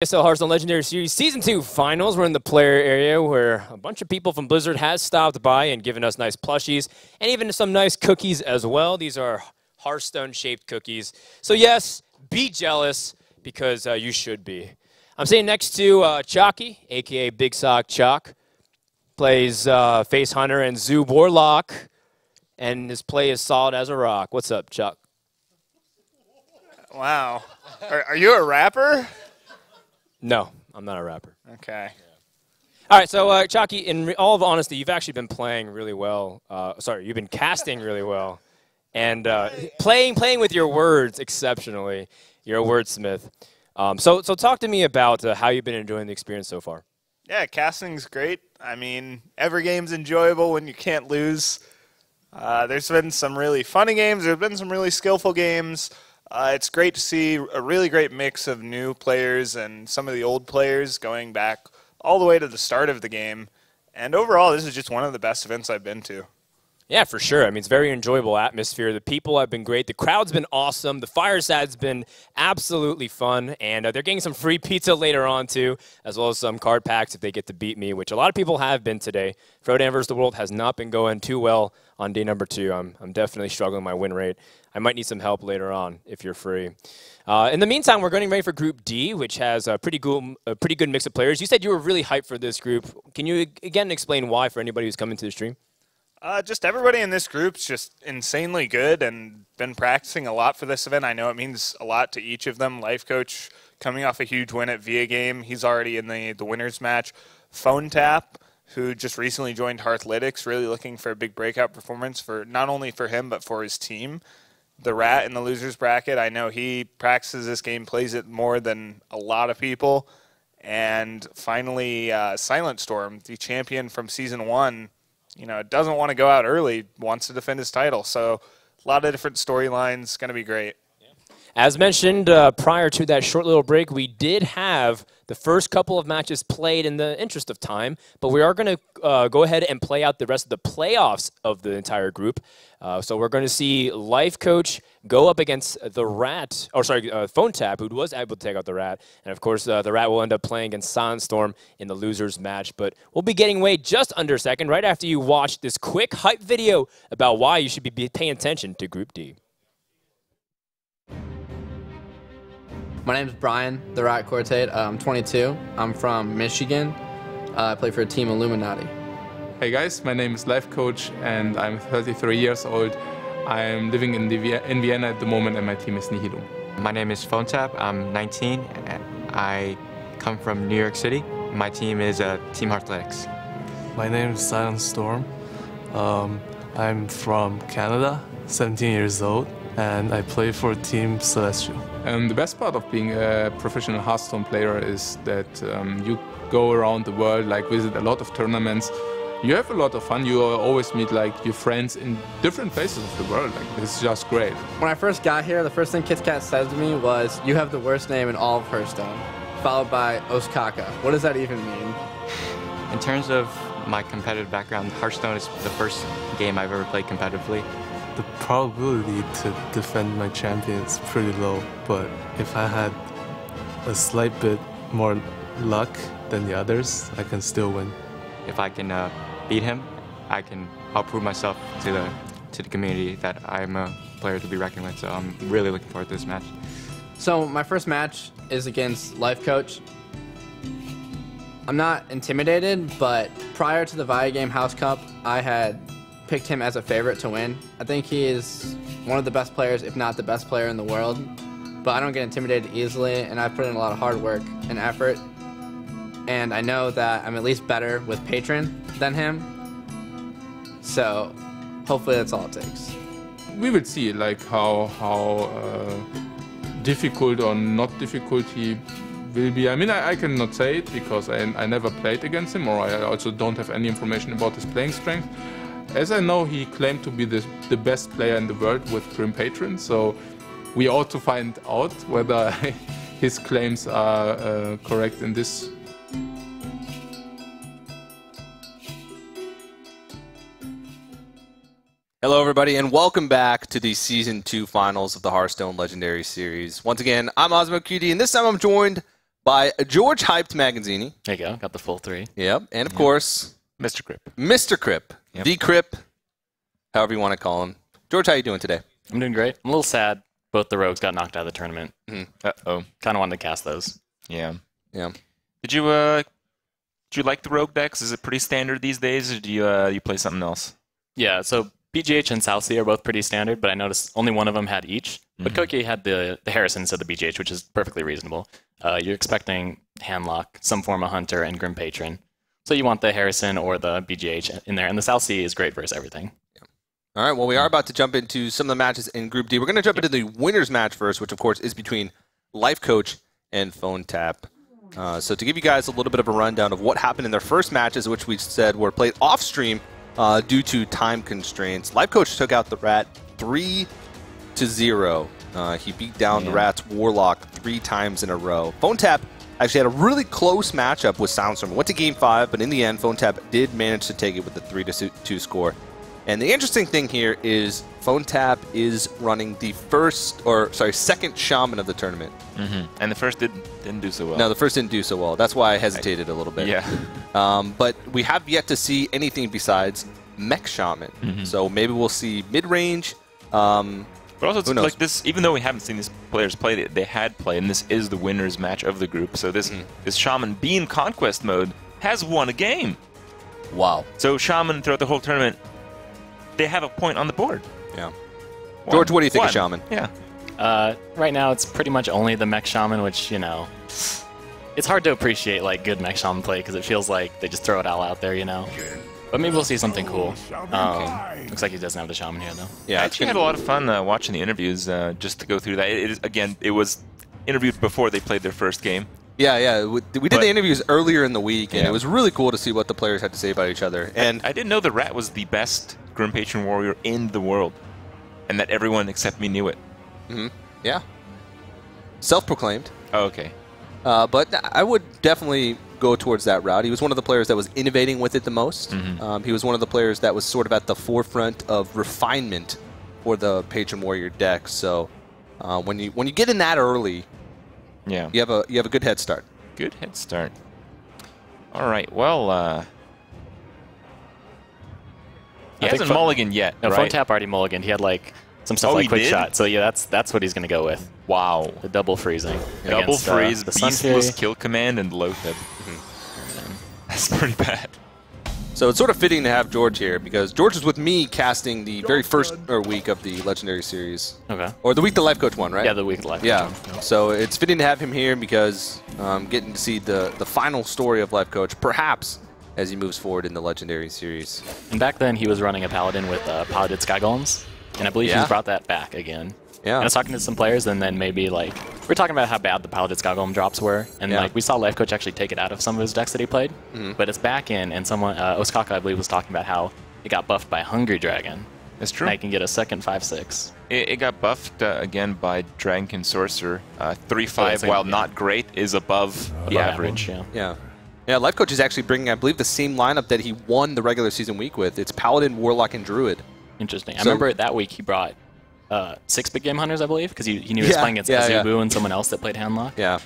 ESL Hearthstone Legendary Series Season 2 Finals. We're in the player area where a bunch of people from Blizzard has stopped by and given us nice plushies and even some nice cookies as well. These are Hearthstone-shaped cookies. So yes, be jealous because uh, you should be. I'm sitting next to uh, Chalky, a.k.a. Big Sock Chalk. Plays uh, Face Hunter and Zoo Warlock, and his play is solid as a rock. What's up, Chuck? Wow. Are, are you a rapper? No, I'm not a rapper. Okay. All right, so uh, Chalky, in re- all of honesty, you've actually been playing really well. Uh, sorry, you've been casting really well, and uh, playing playing with your words exceptionally. You're a wordsmith. Um, so so talk to me about uh, how you've been enjoying the experience so far. Yeah, casting's great. I mean, every game's enjoyable when you can't lose. Uh, there's been some really funny games. There's been some really skillful games. Uh, it's great to see a really great mix of new players and some of the old players going back all the way to the start of the game. And overall, this is just one of the best events I've been to. Yeah, for sure. I mean, it's very enjoyable atmosphere. The people have been great. The crowd's been awesome. The fireside's been absolutely fun, and uh, they're getting some free pizza later on too, as well as some card packs if they get to beat me, which a lot of people have been today. Frodan vs. the World has not been going too well on day number two. I'm, I'm definitely struggling my win rate. I might need some help later on if you're free. Uh, in the meantime, we're getting ready for Group D, which has a pretty good, a pretty good mix of players. You said you were really hyped for this group. Can you again explain why for anybody who's coming to the stream? Uh, just everybody in this group's just insanely good and been practicing a lot for this event. I know it means a lot to each of them. Life coach coming off a huge win at Via Game. He's already in the, the winners match. Phone Tap, who just recently joined Hearthlytics, really looking for a big breakout performance for not only for him but for his team. The Rat in the losers bracket, I know he practices this game, plays it more than a lot of people. And finally, uh, Silent Storm, the champion from season one, you know, it doesn't want to go out early, wants to defend his title. So a lot of different storylines, going to be great. As mentioned uh, prior to that short little break, we did have the first couple of matches played in the interest of time, but we are going to uh, go ahead and play out the rest of the playoffs of the entire group. Uh, so we're going to see Life Coach go up against the Rat, or sorry, uh, Phone Tap, who was able to take out the Rat. And of course, uh, the Rat will end up playing against Sandstorm in the losers match. But we'll be getting away just under a second right after you watch this quick hype video about why you should be paying attention to Group D. My name is Brian, the Rat Quartet. Uh, I'm 22. I'm from Michigan. Uh, I play for Team Illuminati. Hey guys, my name is Life Coach and I'm 33 years old. I'm living in, the, in Vienna at the moment and my team is Nihilum. My name is Phone Tap. I'm 19 and I come from New York City. My team is uh, Team Hearthlytics. My name is Silent Storm. Um, I'm from Canada, 17 years old, and I play for Team Celestial. And the best part of being a professional Hearthstone player is that um, you go around the world, like visit a lot of tournaments. You have a lot of fun. You always meet like your friends in different places of the world. Like it's just great. When I first got here, the first thing KitKat said to me was, "You have the worst name in all of Hearthstone," followed by Ostkaka. What does that even mean? In terms of my competitive background, Hearthstone is the first game I've ever played competitively. The probability to defend my champion is pretty low, but if I had a slight bit more luck than the others, I can still win. If I can uh, beat him, I can I'll prove myself to the to the community that I'm a player to be reckoned with. So I'm really looking forward to this match. So my first match is against Life Coach. I'm not intimidated, but prior to the Via Game House Cup, I had picked him as a favorite to win. I think he is one of the best players, if not the best player in the world. But I don't get intimidated easily, and I've put in a lot of hard work and effort. And I know that I'm at least better with Patron than him. So hopefully that's all it takes. We will see like how how uh, difficult or not difficult he will be. I mean, I, I cannot say it because I, I never played against him, or I also don't have any information about his playing strength. As I know, he claimed to be the, the best player in the world with Grim Patron, so we ought to find out whether his claims are uh, correct in this. Hello, everybody, and welcome back to the Season 2 finals of the Hearthstone Legendary Series. Once again, I'm Osmo QD, and this time I'm joined by George Hyped Magazzini. There you go. Got the full three. Yep. And of course, Mr. Crip. Mr. Crip, Yep. the Crip, however you want to call him. George, how are you doing today? I'm doing great. I'm a little sad. Both the rogues got knocked out of the tournament. Uh oh. Kind of wanted to cast those. Yeah. Yeah. Did you uh? Did you like the rogue decks? Is it pretty standard these days, or do you uh you play something else? Yeah, so BGH and South Sea are both pretty standard, but I noticed only one of them had each. But Koki had the, the Harrison instead of the BGH, which is perfectly reasonable. Uh, you're expecting Handlock, some form of Hunter, and Grim Patron. So you want the Harrison or the BGH in there. And the South Sea is great versus everything. All right, well, we are about to jump into some of the matches in Group D. We're going to jump into the winners match first, which, of course, is between Life Coach and Phone Tap. Uh, so, to give you guys a little bit of a rundown of what happened in their first matches, which we said were played off stream uh, due to time constraints, Life Coach took out the Rat 3 to 0. Uh, he beat down the Rat's Warlock three times in a row. Phone Tap actually had a really close matchup with Soundstorm. Went to game five, but in the end, Phone Tap did manage to take it with a 3 to 2 score. And the interesting thing here is Phone Tap is running the first, or sorry, second Shaman of the tournament. Mm-hmm. And the first didn't didn't do so well. No, the first didn't do so well. That's why I hesitated a little bit. Yeah. Um, but we have yet to see anything besides Mech Shaman. Mm-hmm. So maybe we'll see mid range. Um, But also, it's like this. Even though we haven't seen these players play, they, they had played, and this is the winners match of the group. So this Mm-hmm. this shaman, being conquest mode, has won a game. wow. So shaman throughout the whole tournament, they have a point on the board. Yeah. One. George, what do you think of Shaman? Yeah. Uh, right now, it's pretty much only the Mech Shaman, which, you know, it's hard to appreciate like good Mech Shaman play because it feels like they just throw it all out there, you know? But maybe we'll see something cool. Um, looks like he doesn't have the Shaman here, though. Yeah, I actually gonna- had a lot of fun uh, watching the interviews uh, just to go through that. It, it is, again, it was interviewed before they played their first game. Yeah, yeah. We, we did But- the interviews earlier in the week, and Yeah. it was really cool to see what the players had to say about each other. And I didn't know the rat was the best Grim Patron warrior in the world, and that everyone except me knew it. Hmm. yeah, self-proclaimed. Oh, okay. Uh, but I would definitely go towards that route. He was one of the players that was innovating with it the most. Um, he was one of the players that was sort of at the forefront of refinement for the Patron Warrior deck. So uh, when you when you get in that early, Yeah. you have a you have a good head start. Good head start. All right. Well, uh, he I hasn't Fo- mulligan yet, No, Phone right? Tap already mulliganed. He had like some stuff Oh, like quick did? shot. So yeah, that's that's what he's gonna go with. Wow. The double freezing. Double against, uh, freeze, the Sun beastless kill command, and low Loatheb. That's pretty bad. So it's sort of fitting to have George here because George was with me casting the very first or week of the Legendary Series, Okay. or the week the Life Coach won, right? Yeah, the week left. Yeah. So it's fitting to have him here because um, getting to see the the final story of Life Coach, perhaps as he moves forward in the Legendary Series. And back then, he was running a paladin with uh, piloted sky golems, and I believe Yeah. he's brought that back again. Yeah. And I was talking to some players, and then maybe like we are talking about how bad the piloted sky golem drops were, and Yeah. like we saw Life Coach actually take it out of some of his decks that he played, Mm-hmm. but it's back in, and someone uh, Ostkaka I believe was talking about how it got buffed by Hungry Dragon. That's true. Now you can get a second five six. It, it got buffed uh, again by Dragonkin Sorcerer. Uh, 3 Oh, 5, same, while yeah. not great, is above the average. Yeah. Yeah. Yeah, Life Coach is actually bringing, I believe, the same lineup that he won the regular season week with. It's Paladin, Warlock, and Druid. Interesting. I remember that week he brought uh, six big game hunters, I believe, because he, he knew he was Yeah, playing against yeah, yeah. And someone else that played Handlock. Yeah.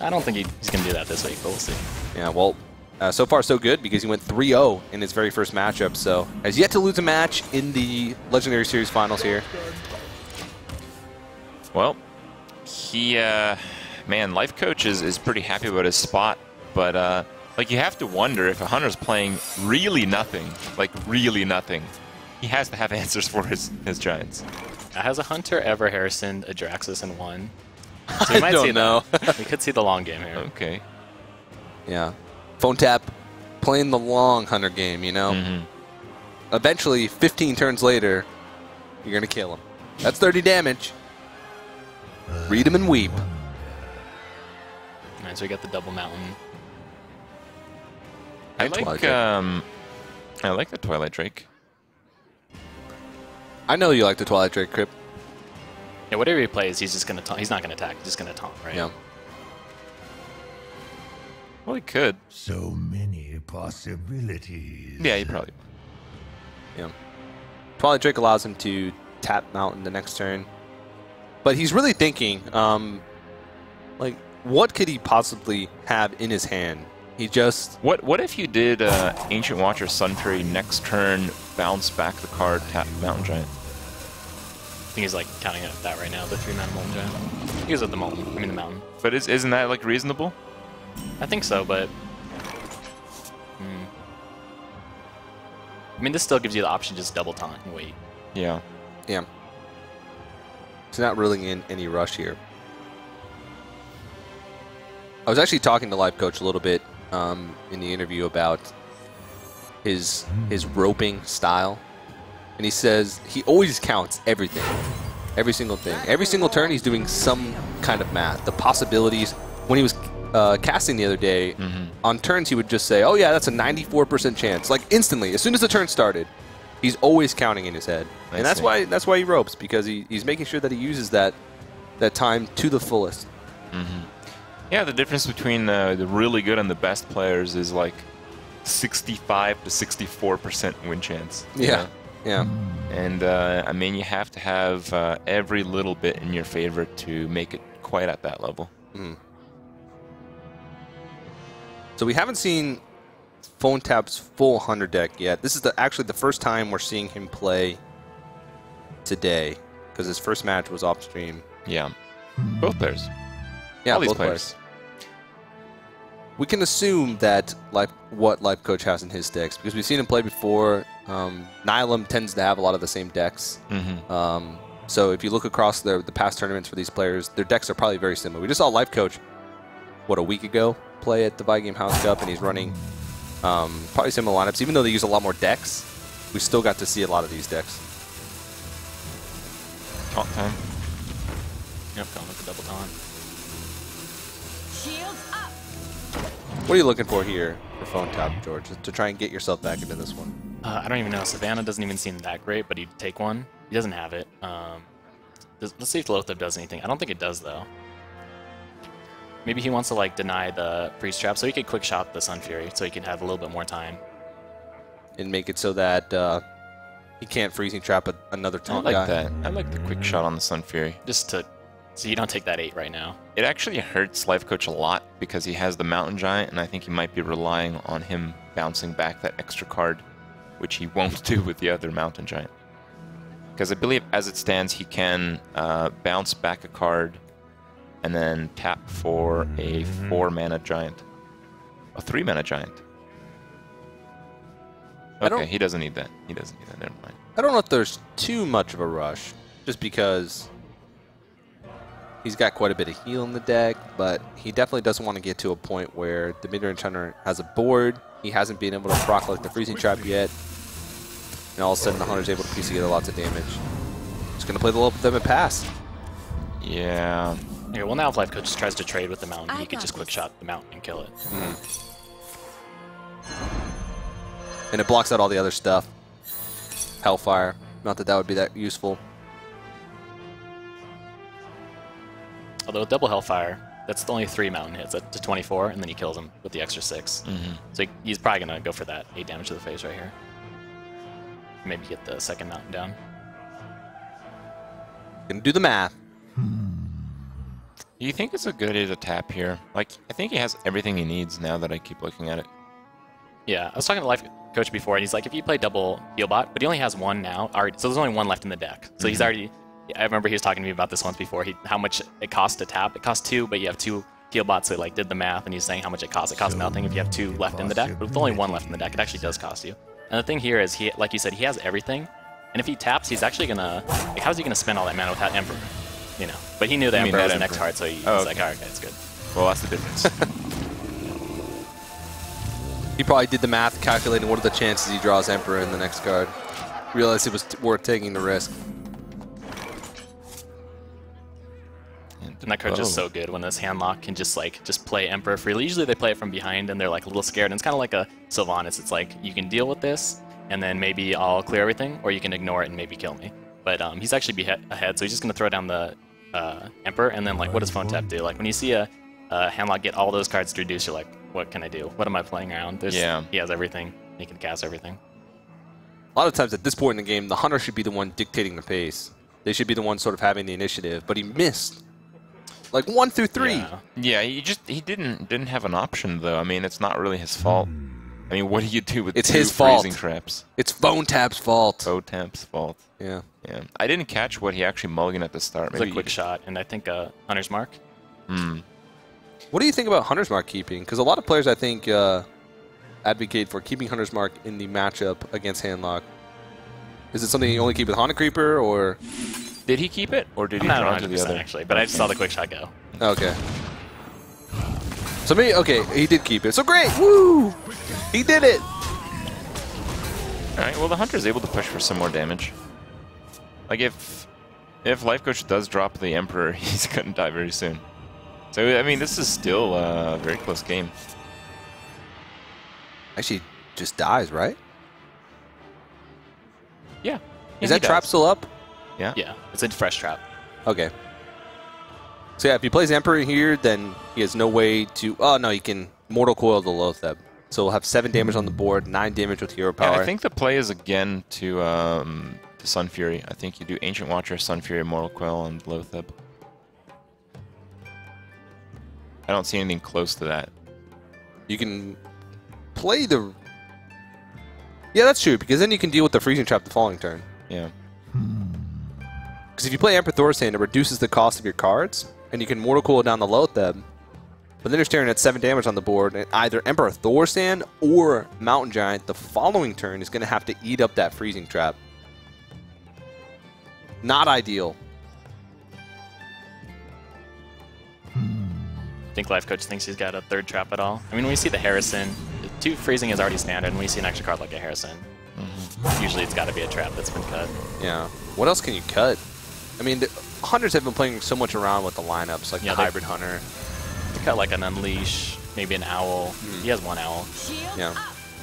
I don't think he's going to do that this week, but we'll see. Yeah, well, uh, so far so good because he went 3-0 in his very first matchup. So has yet to lose a match in the Legendary Series finals here. Well, he, uh, man, Life Coach is, is pretty happy about his spot, but, uh, like, you have to wonder if a Hunter's playing really nothing, like, really nothing. He has to have answers for his, his Giants. Has a hunter ever Harrison a Jaraxxus in one? So we I might don't see know. We could see the long game here. Okay. Yeah. Phone tap, playing the long hunter game, you know? Mm-hmm. Eventually, 15 turns later, you're going to kill him. That's 30 damage. Read him and weep. Alright, so we got the double mountain. I And Twilight like, um, I like the Twilight Drake. I know you like the Twilight Drake Crypt. Yeah, whatever he plays, he's just gonna taunt. He's not gonna attack. He's just gonna taunt, right? Yeah. Well, he could. So many possibilities. Yeah, he probably Yeah. Twilight Drake allows him to tap Mountain the next turn. But he's really thinking, um, like, what could he possibly have in his hand? He just What what if you did uh, Ancient Watcher Sun Fury next turn, bounce back the card, tap Mountain Giant? I think he's like counting it that right now, the three man Molten Giant. He was at the Molten, I mean the Mountain. But is, isn't that like reasonable? I think so, but. Hmm. I mean, this still gives you the option to just double taunt and wait. Yeah. yeah. He's not really in any rush here. I was actually talking to Life Coach a little bit um, in the interview about his his roping style, and he says he always counts everything, every single thing, every single turn. He's doing some kind of math, the possibilities. When he was uh, casting the other day, on turns he would just say, "Oh yeah, that's a 94% chance," like instantly, as soon as the turn started. He's always counting in his head, I and that's see. why that's why he ropes because he, he's making sure that he uses that that time to the fullest. Yeah, the difference between uh, the really good and the best players is like 65 to 64% win chance. Yeah, know? yeah. And uh, I mean, you have to have uh, every little bit in your favor to make it quite at that level. So we haven't seen Phone Tap's full Hunter deck yet. This is the, actually the first time we're seeing him play today because his first match was off stream. Yeah. Both players. Yeah, All these both players. We can assume that life, what Life Coach has in his decks because we've seen him play before. Um, Nihilum tends to have a lot of the same decks. Mm-hmm. Um, so if you look across the, the past tournaments for these players, their decks are probably very similar. We just saw Life Coach, what, a week ago play at the Game House Cup, and he's running um, probably similar lineups. Even though they use a lot more decks, we still got to see a lot of these decks. Taunt time. Yep, going What are you looking for here for Phone Tap, George, to try and get yourself back into this one? Uh, I don't even know. Savannah doesn't even seem that great, but he'd take one. He doesn't have it. Um, does, let's see if Loatheb does anything. I don't think it does, though. Maybe he wants to like deny the freeze trap so he could quick shot the Sun Fury so he can have a little bit more time. And make it so that uh, he can't freezing trap a, another I like guy. that. I like the quick shot on the Sun Fury. Just to so you don't take that eight right now. It actually hurts Life Coach a lot because he has the Mountain Giant, and I think he might be relying on him bouncing back that extra card, which he won't do with the other Mountain Giant. Because I believe, as it stands, he can uh, bounce back a card and then tap for a four mana giant. A three mana giant. Okay, he doesn't need that. He doesn't need that. Never mind. I don't know if there's too much of a rush, just because he's got quite a bit of heal in the deck, but he definitely doesn't want to get to a point where the mid-range hunter has a board, he hasn't been able to proc like the freezing trap yet, and all of a sudden the hunter's able to piece together lots of damage. He's going to play the little limit pass. Yeah. Okay, well now if Life Coach just tries to trade with the mountain, I he could just quick shot the mountain and kill it. Hmm. And it blocks out all the other stuff. Hellfire. Not that that would be that useful. Although with double Hellfire, that's only three mountain hits at to 24, and then he kills him with the extra 6 mm-hmm. So he, he's probably gonna go for that eight damage to the face right here. Maybe get the second mountain down. Gonna do the math. Do you think it's a good idea to tap here? Like, I think he has everything he needs now that I keep looking at it. Yeah, I was talking to Life Coach before, and he's like, if you play double Healbot, but he only has one now, already, so there's only one left in the deck. So he's mm-hmm. already. I remember he was talking to me about this once before. He how much it costs to tap? It costs two, but you have two Healbots that like did the math, and he's saying how much it costs. It costs nothing if you have two left in the deck, but with only one left in the deck, it actually does cost you. And the thing here is, he like you said, he has everything, and if he taps, he's actually gonna. Like, how's he gonna spend all that mana without Emperor? You know, but he knew the You mean Emperor that was the next Emperor? card, so he, Oh, he's like, okay. all right, it's good. Well, that's the difference. He probably did the math, calculating what are the chances he draws Emperor in the next card. Realized it was t- worth taking the risk. And that card's just Oh. so good when this handlock can just like just play Emperor freely. Usually they play it from behind and they're like a little scared. And it's kind of like a Sylvanas. It's like you can deal with this and then maybe I'll clear everything, or you can ignore it and maybe kill me. But um, he's actually ahead, so he's just gonna throw down the uh, Emperor and then like what does Phone Tap do? Like when you see a, a handlock get all those cards to reduce, you're like, what can I do? What am I playing around? There's, Yeah. He has everything. He can cast everything. A lot of times at this point in the game, the hunter should be the one dictating the pace. They should be the one sort of having the initiative, but he missed. Like one through three. Yeah. Yeah, he just he didn't didn't have an option though. I mean, it's not really his fault. I mean, what do you do with It's two his fault. freezing traps? It's Phone Tap's fault. Bo Tamp's fault. Yeah. Yeah, I didn't catch what he actually mulliganed at the start. It's Maybe a quick shot, and I think uh, Hunter's Mark. Hmm. What do you think about Hunter's Mark keeping? Because a lot of players, I think, uh, advocate for keeping Hunter's Mark in the matchup against Handlock. Is it something you only keep with Haunted Creeper, or Did he keep it, or did he not draw 100 to the other? actually, but I just saw the quick shot go. okay? So maybe okay, he did keep it. So great, woo! He did it. All right. Well, the hunter's able to push for some more damage. Like if if life coach does drop the emperor, he's gonna die very soon. So I mean, this is still a very close game. Actually, just dies, right? Yeah. Is that trap still up? Yeah. Yeah, it's a fresh trap. Okay. So yeah, if he plays Emperor here, then he has no way to. Oh no, he can Mortal Coil the Loatheb. So we'll have seven damage on the board, nine damage with hero Yeah, power. I think the play is again to um, to Sun Fury. I think you do Ancient Watcher, Sun Fury, Mortal Coil, and Loatheb. I don't see anything close to that. you can play the. Yeah, that's true because then you can deal with the freezing trap the following turn. Yeah. Because if you play Emperor Thaurissan, it reduces the cost of your cards, and you can Mortal Coil down the Loatheb. But then you're staring at seven damage on the board, and either Emperor Thaurissan or Mountain Giant the following turn is going to have to eat up that freezing trap. Not ideal. I think Life Coach thinks he's got a third trap at all. I mean, when we see the Harrison, the two freezing is already standard, and we see an extra card like a Harrison. Mm-hmm. Usually it's got to be a trap that's been cut. Yeah. What else can you cut? I mean, the hunters have been playing so much around with the lineups, like Yeah, the they- hybrid hunter. They cut like an Unleash, maybe an Owl. He has one Owl. Yeah.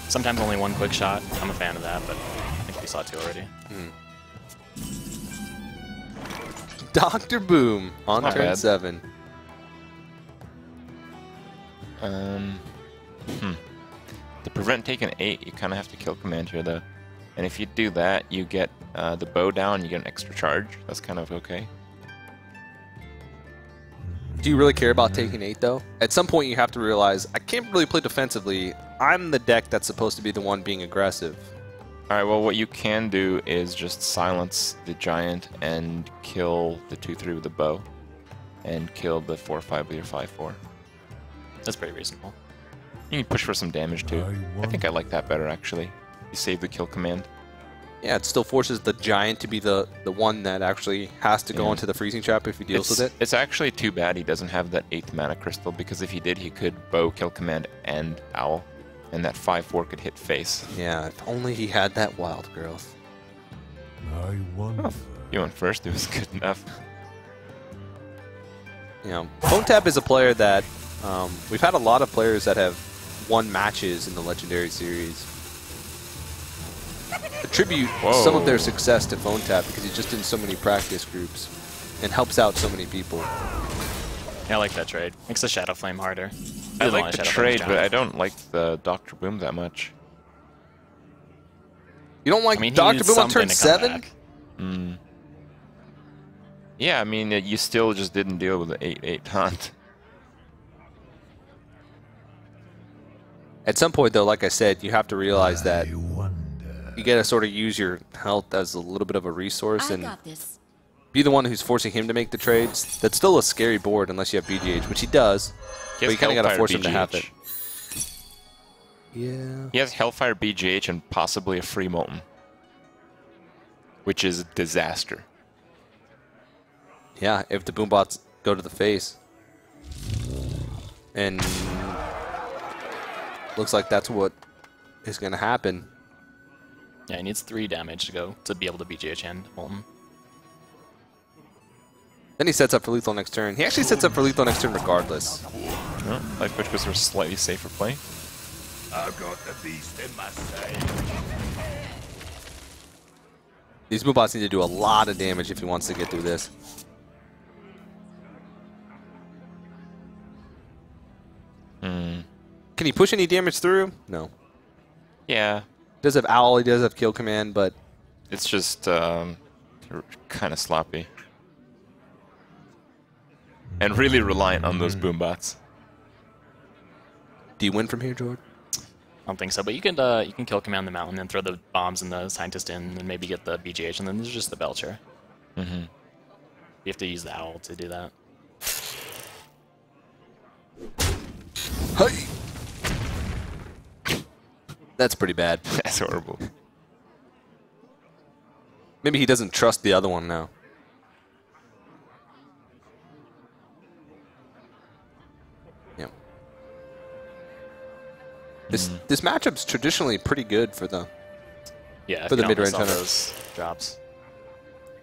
Sometimes only one quick shot. I'm a fan of that, but I think we saw two already. Doctor Boom on Not turn bad. seven. Um, hmm. To prevent taking eight, you kind of have to kill command here, though. And if you do that, you get uh, the bow down, you get an extra charge. That's kind of okay. Do you really care about taking eight though? At some point, you have to realize I can't really play defensively. I'm the deck that's supposed to be the one being aggressive. All right. Well, what you can do is just silence the giant and kill the two three with the bow, and kill the four five with your five four. That's pretty reasonable. You can push for some damage too. I I think I like that better actually. You save the kill command. Yeah, it still forces the giant to be the the one that actually has to go Yeah. into the freezing trap if he deals it's, with it. It's actually too bad he doesn't have that eighth mana crystal because if he did, he could bow, kill command, and owl, and that five four could hit face. Yeah, if only he had that wild growth. I wonder. You went first. It was good enough. You know, Phone Tap is a player that um, we've had a lot of players that have won matches in the Legendary Series. Attribute some of their success to Phone Tap because he's just in so many practice groups and helps out so many people. Yeah, I like that trade. Makes the Shadow Flame harder. I like the Shadow trade, but I don't like the Doctor Boom that much. You don't like I mean, Dr. Boom on something turn to come 7? back. Mm. Yeah, I mean, uh, you still just didn't deal with the eight eight taunt. At some point, though, like I said, you have to realize that I wonder. You got to sort of use your health as a little bit of a resource and be the one who's forcing him to make the trades. That's still a scary board unless you have BGH, which he does. He But you kind of got to Hellfire force him to have it. Yeah. He has Hellfire BGH and possibly a free Molten, which is a disaster. Yeah, if the boombots go to the face. And looks like that's what is going to happen. Yeah, he needs three damage to go to be able to BGH hand Molten. Then he sets up for lethal next turn. He actually sets up for lethal next turn regardless. No, Life Coach goes for a slightly safer play. I've got the beast in my sight. These boombots need to do a lot of damage if he wants to get through this. Hmm. Can he push any damage through? No. Yeah, Does have owl, he does have kill command, but it's just um, kind of sloppy. and really reliant on those boom bots. Do you win from here, George? I don't think so, but you can uh, you can kill command the mountain and throw the bombs and the scientist in, and maybe get the BGH, and then there's just the Belcher. Mm-hmm. You have to use the owl to do that. Hey. That's pretty bad. That's horrible. Maybe he doesn't trust the other one now. Yeah. This mm. this matchup's traditionally pretty good for the Yeah, for the mid range all hunter. those drops.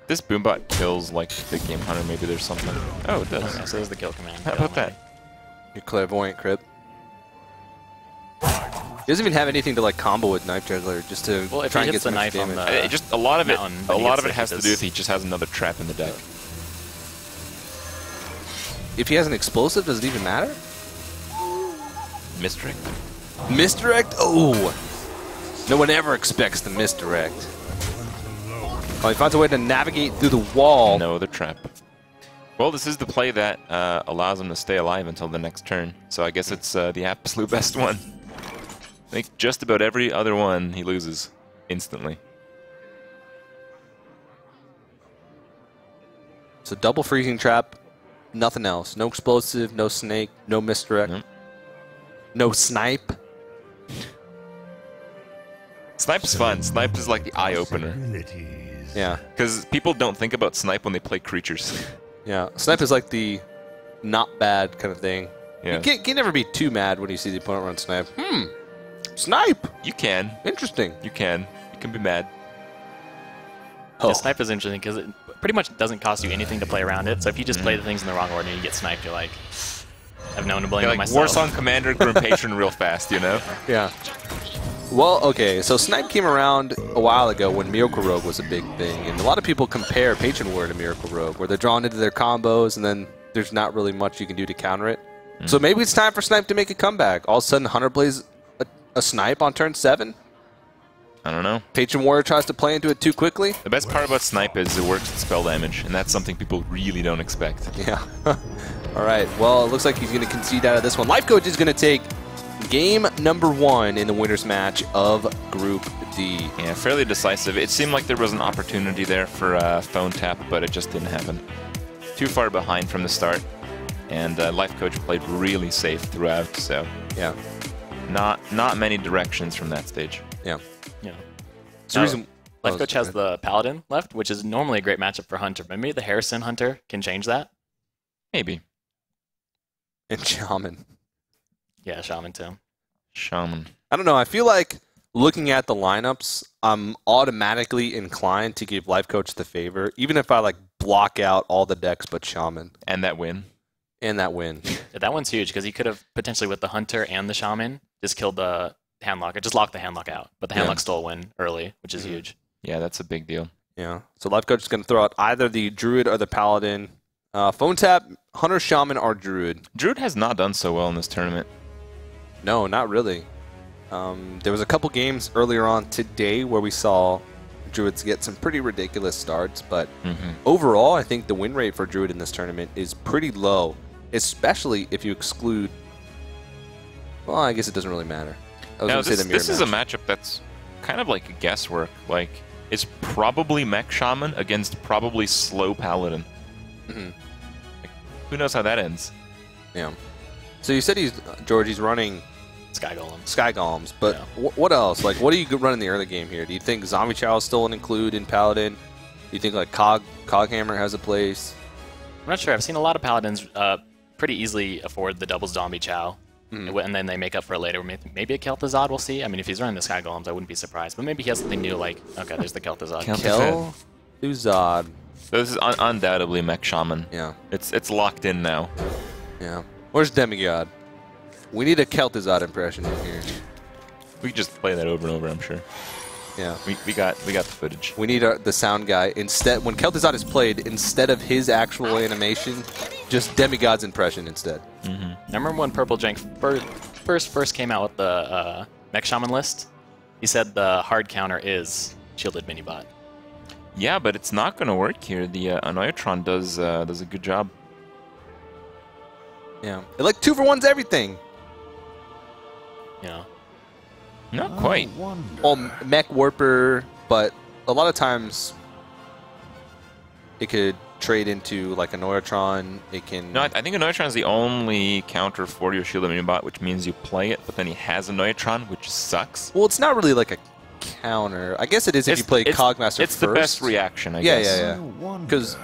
This boombot kills like the game hunter. Maybe there's something. Oh, it does. Okay, so there's the kill command. How Kill about that? Your clairvoyant crib. He doesn't even have anything to like combo with knife juggler just to Well, if try and get some the extra knife on damage. the- Uh, just a lot of it. mountain, A lot of it has to do this- with he just has another trap in the deck. If he has an explosive, does it even matter? Misdirect. Misdirect? Oh! No one ever expects the misdirect. Oh, he finds a way to navigate through the wall. No other trap. Well, this is the play that uh, allows him to stay alive until the next turn. So I guess it's uh, the absolute best one. I think just about every other one he loses instantly. So double freezing trap, nothing else. No explosive, no snake, no misdirect, Nope. no snipe. Snipe's fun. Snipe is like the eye opener. Yeah, Because people don't think about snipe when they play creatures. yeah. Snipe is like the not bad kind of thing. Yeah. You can't, can't never be too mad when you see the opponent run snipe. Hmm, snipe. You can. Interesting. You can. You can be mad. Oh. Yeah, snipe is interesting because it pretty much doesn't cost you anything to play around it. So if you just play mm. the things in the wrong order and you get sniped, you're like, I have no one to blame You're but like myself. Warsong Commander Grim Patron real fast, you know? Yeah. Well, okay, so Snipe came around a while ago when Miracle Rogue was a big thing, and a lot of people compare Patron War to Miracle Rogue, where they're drawn into their combos, and then there's not really much you can do to counter it. So mm. maybe it's time for Snipe to make a comeback. All of a sudden, Hunter plays a, a Snipe on turn 7. I don't know. Patron Warrior tries to play into it too quickly. The best part about Snipe is it works with spell damage, and that's something people really don't expect. Yeah. All right, well, it looks like he's going to concede out of this one. Life Coach is going to take game number one in the winner's match of Group D. Yeah, fairly decisive. It seemed like there was an opportunity there for uh, phone tap, but it just didn't happen. Too far behind from the start, and uh, Life Coach played really safe throughout, so Yeah, not not many directions from that stage. yeah. Yeah. It's the reason. Life oh, Coach has the Paladin left, which is normally a great matchup for Hunter. But maybe the Harrison Hunter can change that. Maybe. and Shaman. Yeah, Shaman too. Shaman. I don't know. I feel like looking at the lineups, I'm automatically inclined to give Life Coach the favor, even if I like block out all the decks but Shaman And that win. And that win. Yeah, that one's huge because he could have potentially with the Hunter and the Shaman just killed the handlock or just locked the handlock out. But the Yeah. handlock stole a win early, which is Mhm. huge. Yeah, that's a big deal. yeah. So Life Coach is going to throw out either the Druid or the Paladin. Uh, phone tap, Hunter, Shaman, or Druid. Druid has not done so well in this tournament. No, not really. Um, there was a couple games earlier on today where we saw Druids get some pretty ridiculous starts, but Mm-hmm. overall, I think the win rate for Druid in this tournament is pretty low, especially if you exclude. Well, I guess it doesn't really matter. I was Now, going say this, the this is a matchup that's kind of like a guesswork. Like, it's probably Mech Shaman against probably Slow Paladin. Mhm. Like, who knows how that ends? Yeah. So you said he's George. He's running Sky Golem. Sky Golems, but Yeah. wh- what else? Like, what do you run in the early game here? Do you think Zombie Chow is still an include in Paladin? Do you think like Cog Coghammer has a place? I'm not sure. I've seen a lot of Paladins uh, pretty easily afford the double zombie chow. Mhm. And then they make up for it later. Maybe a Kel'Thuzad, we'll see. I mean, if he's running the Sky Golems, I wouldn't be surprised. But maybe he has something new, like, okay, there's the Kel'Thuzad. Kel- Kel So this is un- undoubtedly Mech Shaman. Yeah, It's it's locked in now. yeah. Where's Demigod? We need a Kel'Thuzad impression in here. We could just play that over and over. I'm sure. Yeah. We, we got we got the footage. We need our, the sound guy instead. When Kel'Thuzad is played, instead of his actual animation, just Demigod's impression instead. I remember when Purple Jank first first, first came out with the uh, Mech Shaman list, he said the hard counter is shielded minibot. Yeah, but it's not going to work here. The uh, Annoy-o-Tron does uh, does a good job. Yeah. It like two for one's everything. You know, Not quite. Well, mech warper, but a lot of times it could trade into like a Annoy-o-Tron. It can. No, I, I think a Annoy-o-Tron is the only counter for your Shield of bot, which means you play it, but then he has a Annoy-o-Tron, which sucks. well, it's not really like a counter. I guess it is if you play it's, Cogmaster It's first. the best reaction, I yeah, guess. yeah, yeah. Because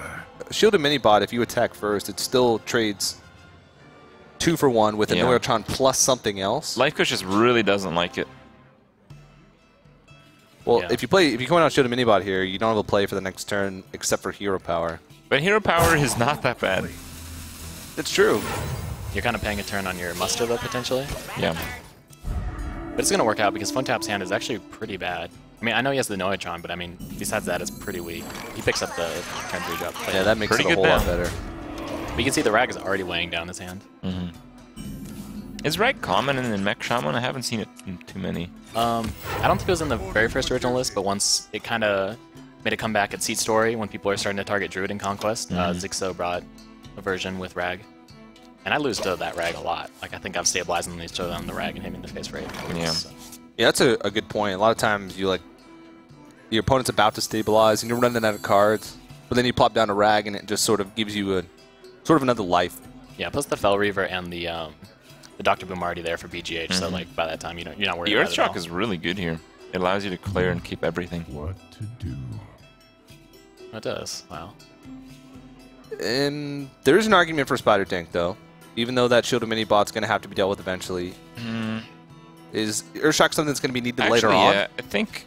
Shielded Minibot, if you attack first, it still trades two for one with a Yeah. Annoy-o-Tron plus something else. Life Coach just really doesn't like it. Well, Yeah. if you play, if you come out Shielded Minibot here, you don't have a play for the next turn except for Hero Power. But Hero Power is not that bad. It's true. you're kind of paying a turn on your muster though potentially. Yeah. But it's going to work out because Phone Tap's hand is actually pretty bad. I mean, I know he has the Annoy-o-Tron, but I mean, besides that, it's pretty weak. He picks up the turn 3 drop. Yeah, that makes Pretty it a good whole lot better. But you can see the Rag is already weighing down his hand. Mm-hmm. Is Rag common in Mech Shaman? I haven't seen it in too many. Um, I don't think it was in the very first original list, but once it kind of made a comeback at Seat Story, when people are starting to target Druid in Conquest, uh, Zixo brought a version with Rag. And I lose to that Rag a lot. Like, I think I've stabilized on these two on the Rag and hitting the face rate. Yeah. So, Yeah, that's a, a good point. A lot of times you like your opponent's about to stabilize and you're running out of cards, but then you plop down a rag and it just sort of gives you a sort of another life. yeah, plus the Fel Reaver and the um, the Dr. Boom already there for BGH, so mm-hmm. like by that time you don't, you're not worried The about Earth Shock is really good here. It allows you to clear and keep everything. What to do? It does. Wow. And there is an argument for Spider Tank though, even though that Shielded Minibot's going to have to be dealt with eventually. Mm-hmm. Is Earthshock something that's going to be needed Mm-hmm. Actually, later on? yeah, I think.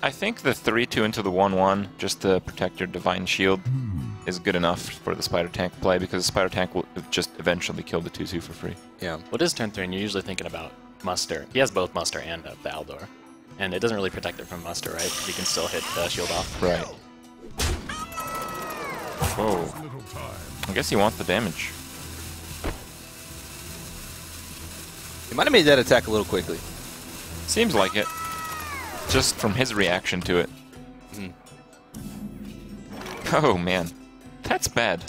I think the three-two into the one-one, just to protect your Divine Shield, hmm. Is good enough for the Spider Tank play because the Spider Tank will just eventually kill the two-two for free. Yeah. Well, it is turn three, and you're usually thinking about Muster. He has both Muster and uh, the Aldor. And it doesn't really protect it from Muster, right? 'Cause He can still hit the shield off. Right. Whoa. I guess he wants the damage. He might have made that attack a little quickly. Seems like it. Just from his reaction to it. Oh man, that's bad.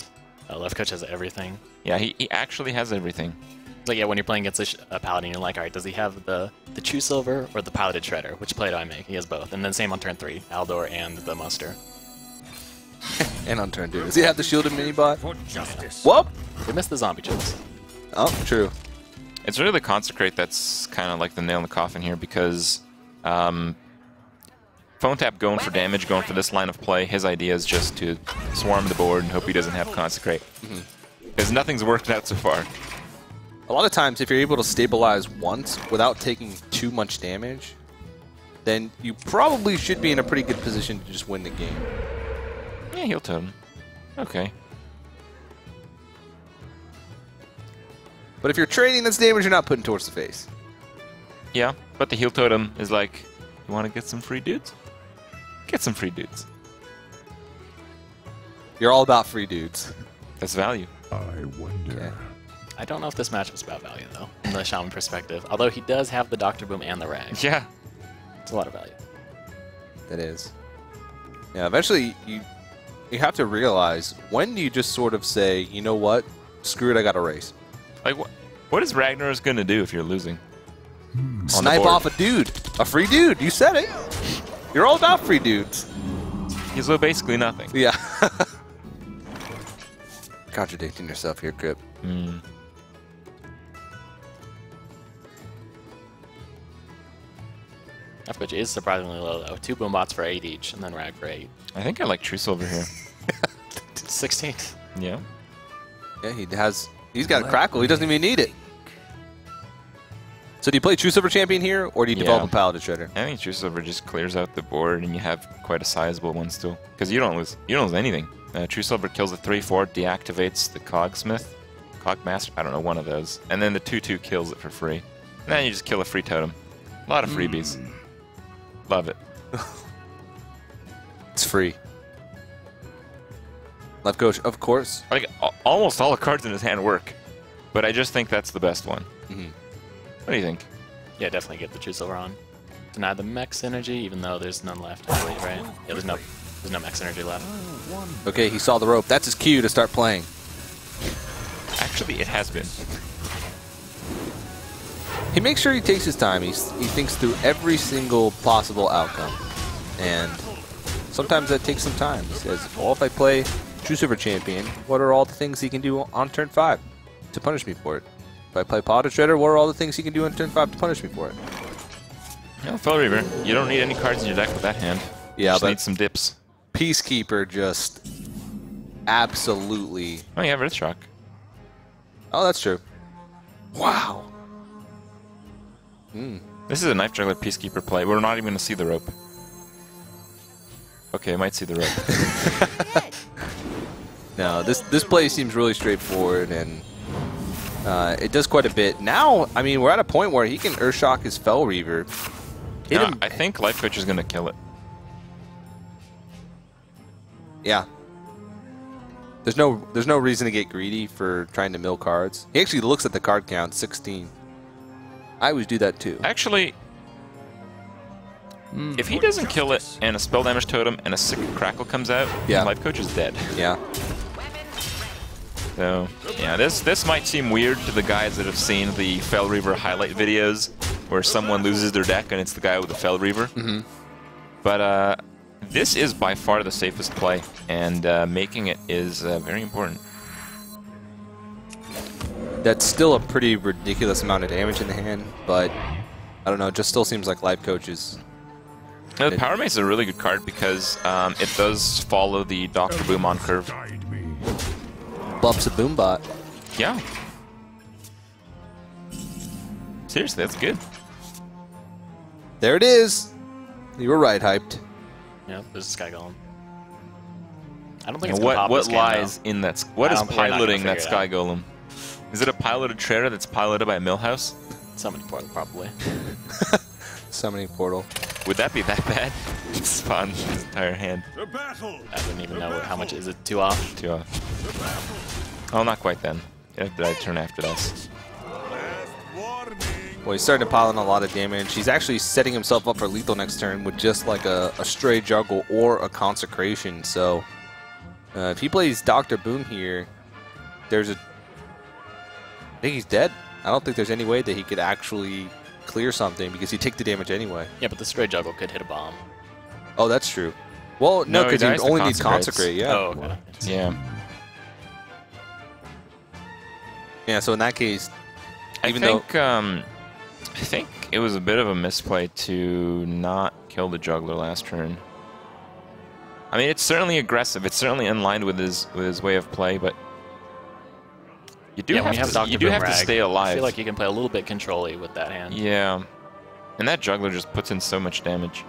Uh, Life Coach has everything. Yeah, he, he actually has everything. It's like, yeah, when you're playing against a, sh- a Paladin, you're like, alright, does he have the, the True Silver or the Piloted Shredder? Which play do I make? He has both. And then same on turn three, Aldor and the Muster. And on turn two. Does he have the Shielded of Mini bot? For justice. Whoop! They missed the zombie chips. Oh, true. It's really the consecrate that's kind of like the nail in the coffin here because um, phone tap going for damage, going for this line of play. His idea is just to swarm the board and hope he doesn't have consecrate. Mm-hmm. Because nothing's worked out so far. A lot of times, if you're able to stabilize once without taking too much damage, then you probably should be in a pretty good position to just win the game. Yeah, heal totem. Okay. But if you're trading this damage, you're not putting towards the face. Yeah, but the heal totem is like, you want to get some free dudes? Get some free dudes. You're all about free dudes. That's value. I wonder. Okay. I don't know if this match was about value, though, from the Shaman perspective. Although he does have the Dr. Boom and the Rag. Yeah. It's a lot of value. That is. Yeah, eventually you you have to realize when do you just sort of say, you know what, screw it, I got a race. Like, what? what is Ragnaros going to do if you're losing? Hmm. On the Snipe off a dude, a free dude. You said it. You're all about free dudes. He's uh, basically nothing. Yeah. Contradicting yourself here, Crip. Hmm. Life Coach is surprisingly low, though. Two boom bots for 8 each, and then Rag for 8. I think I like True Silver here. 16th. Yeah. Yeah, he has. He's got a crackle. He doesn't even need it. So do you play True Silver Champion here, or do you develop Yeah. a Piloted Shredder? I think True Silver just clears out the board, and you have quite a sizable one still. Because you don't lose. You don't lose anything. Uh, True Silver kills the three four, deactivates the Cogsmith, Cogmaster. I don't know one of those, and then the two two kills it for free. And then you just kill a free totem. A lot of freebies. Love it. It's free. Life Coach, of course. Like al- almost all the cards in his hand work, but I just think that's the best one. Mhm. What do you think? Yeah, definitely get the True Silver on. Deny the mech synergy, even though there's none left, I believe, right? Yeah, there's no, there's no mech synergy left. Okay, he saw the rope. That's his cue to start playing. Actually, it has been. He makes sure he takes his time. He's, he thinks through every single possible outcome. And sometimes that takes some time. He says, well, if I play True Silver Champion, what are all the things he can do on turn 5 to punish me for it? If I play Pod Shredder, what are all the things he can do in turn 5 to punish me for it? No, Fel Reaver. You don't need any cards in your deck with that hand. Yeah, Just but need some dips. Peacekeeper just absolutely... Oh, yeah, Earthshock. Oh, that's true. Wow. Hmm. This is a Knife Juggler Peacekeeper play. We're not even going to see the rope. Okay, I might see the rope. No, this this play seems really straightforward, and uh, it does quite a bit. Now, I mean, we're at a point where he can Earthshock his Fel Reaver. Hit Yeah. I think Life Coach is going to kill it. Yeah. There's no there's no reason to get greedy for trying to mill cards. He actually looks at the card count, 16. I always do that too. Actually, if he doesn't kill it and a spell damage totem and a sick crackle comes out, Yeah. Life Coach is dead. Yeah. So, yeah, this this might seem weird to the guys that have seen the Fel Reaver highlight videos where someone loses their deck and it's the guy with the Fel Reaver. Mhm. But uh, this is by far the safest play, and uh, making it is uh, very important. That's still a pretty ridiculous amount of damage in the hand, but I don't know, it just still seems like life coaches. Now, the Power Mace is a really good card because um, it does follow the Dr. Boom on curve. Guide me. Bumps a boombot. Yeah. Seriously, that's good. There it is. You were right, hyped. Yeah, there's a Sky Golem. I don't think And it's gonna what pop what this game, lies though. in that? s- What I is don't- we're not gonna piloting that figure Sky out. Golem? Is it a piloted trader that's piloted by a Millhouse? Summoning portal, probably. Summoning portal. Would that be that bad? Spawn his entire hand. To battle. I don't even know how much is it. Two off. Two off. Oh, not quite then. Yeah, did I turn after this? Last. Well, he's starting to pile in a lot of damage. He's actually setting himself up for lethal next turn with just like a, a stray juggle or a consecration. So uh, if he plays Dr. Boom here, there's a. I think he's dead. I don't think there's any way that he could actually clear something because he'd take the damage anyway. Yeah, but the stray juggle could hit a bomb. Oh, that's true. Well, no, No, he because he, dies only needs consecrate. Yeah. Oh, okay. Yeah. Yeah. So in that case, even I though think um, I think it was a bit of a misplay to not kill the juggler last turn. I mean, it's certainly aggressive. It's certainly in line with his with his way of play, but you do yeah, have, when have to, Dr. you do have to Boomerang, stay I alive. feel like you can play a little bit control with that hand. yeah, and that juggler just puts in so much damage.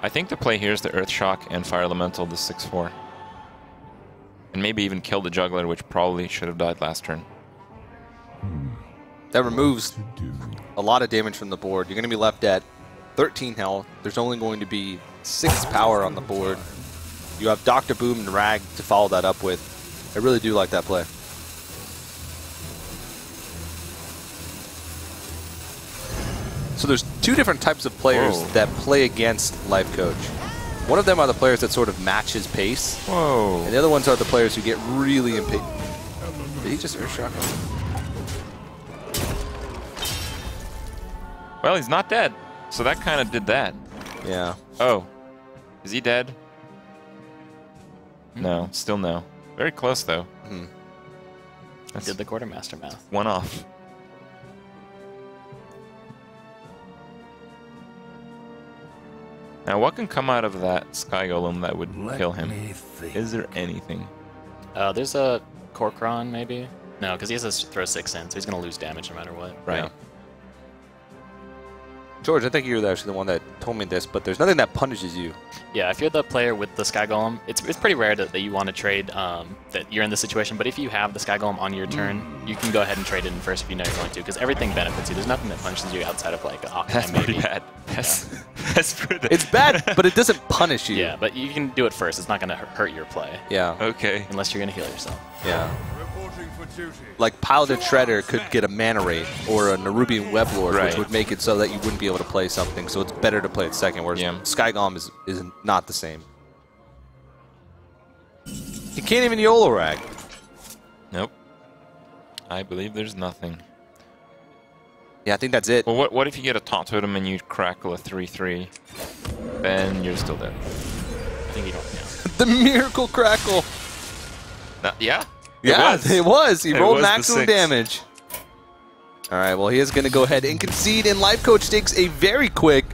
I think the play here is the Earth Shock and Fire Elemental, the 6-4. And maybe even kill the juggler, which probably should have died last turn. that removes a lot of damage from the board. You're going to be left at 13 health. There's only going to be 6 power on the board. You have Dr. Boom and Rag to follow that up with. I really do like that play. So there's two different types of players Whoa. that play against Life Coach. One of them are the players that sort of match his pace, Whoa. and the other ones are the players who get really impatient. Did he just Earthshock him? Well, he's not dead. So that kind of did that. Yeah. Oh. Is he dead? No, still no. Very close, though. Hmm. That's Did the quartermaster math. one off. Now, what can come out of that Sky Golem that would kill him? Is there anything? Uh, there's a Korkron, maybe? No, because he has to throw six in, so he's going to lose damage no matter what. Right. Yeah. George, I think you're actually the one that told me this, but there's nothing that punishes you. Yeah, if you're the player with the Sky Golem, it's, it's pretty rare that, that you want to trade, um, that you're in this situation, but if you have the Sky Golem on your turn, you can go ahead and trade it in first if you know you're going to, because everything benefits you. There's nothing that punishes you outside of, like, That's Octane, pretty maybe. bad. That's, that's pretty It's bad, but it doesn't punish you. Yeah, but you can do it first. It's not going to hurt your play, Yeah. Okay. unless you're going to heal yourself. Yeah. Reporting for duty. Like Piloted Shredder could get a Mana Wraith or a Nerubian Weblord, which would make it so that you wouldn't be able to play something. So it's better to play it second, whereas Yeah. Sky Golem is, is not the same. He can't even YOLO rag. Nope. I believe there's nothing. Yeah, I think that's it. Well, what what if you get a taunt totem and you crackle a 3-3? Then you're still dead. I think you don't. The miracle crackle. No, yeah? Yeah, was. it was. He It rolled was maximum damage. All right, well, he is going to go ahead and concede, and Life Coach takes a very quick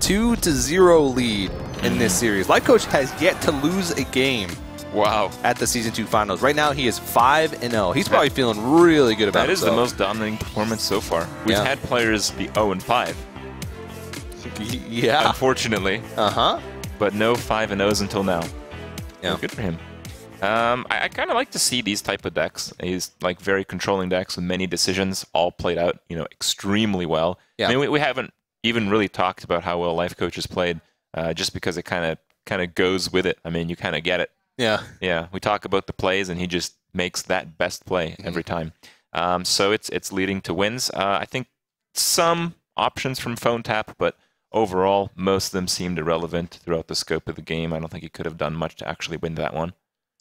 2 to 0 lead in this series. Life Coach has yet to lose a game Wow. at the Season 2 finals. Right now, he is 5 and 0. He's probably feeling really good about that. That is the most dominating performance so far. We've Yeah. had players be 0 and 5, Yeah. unfortunately, Uh huh. but no 5 and 0s until now. Yeah. So good for him. Um, I, I kind of like to see these type of decks. He's like very controlling decks with many decisions, all played out, you know, extremely well. Yeah. I mean, we, we haven't even really talked about how well Life Coach has played, uh, just because it kind of kind of goes with it. I mean, you kind of get it. Yeah. Yeah, we talk about the plays, and he just makes that best play Mm-hmm. every time. Um, so it's it's leading to wins. Uh, I think some options from phone tap, but overall, most of them seemed irrelevant throughout the scope of the game. I don't think he could have done much to actually win that one.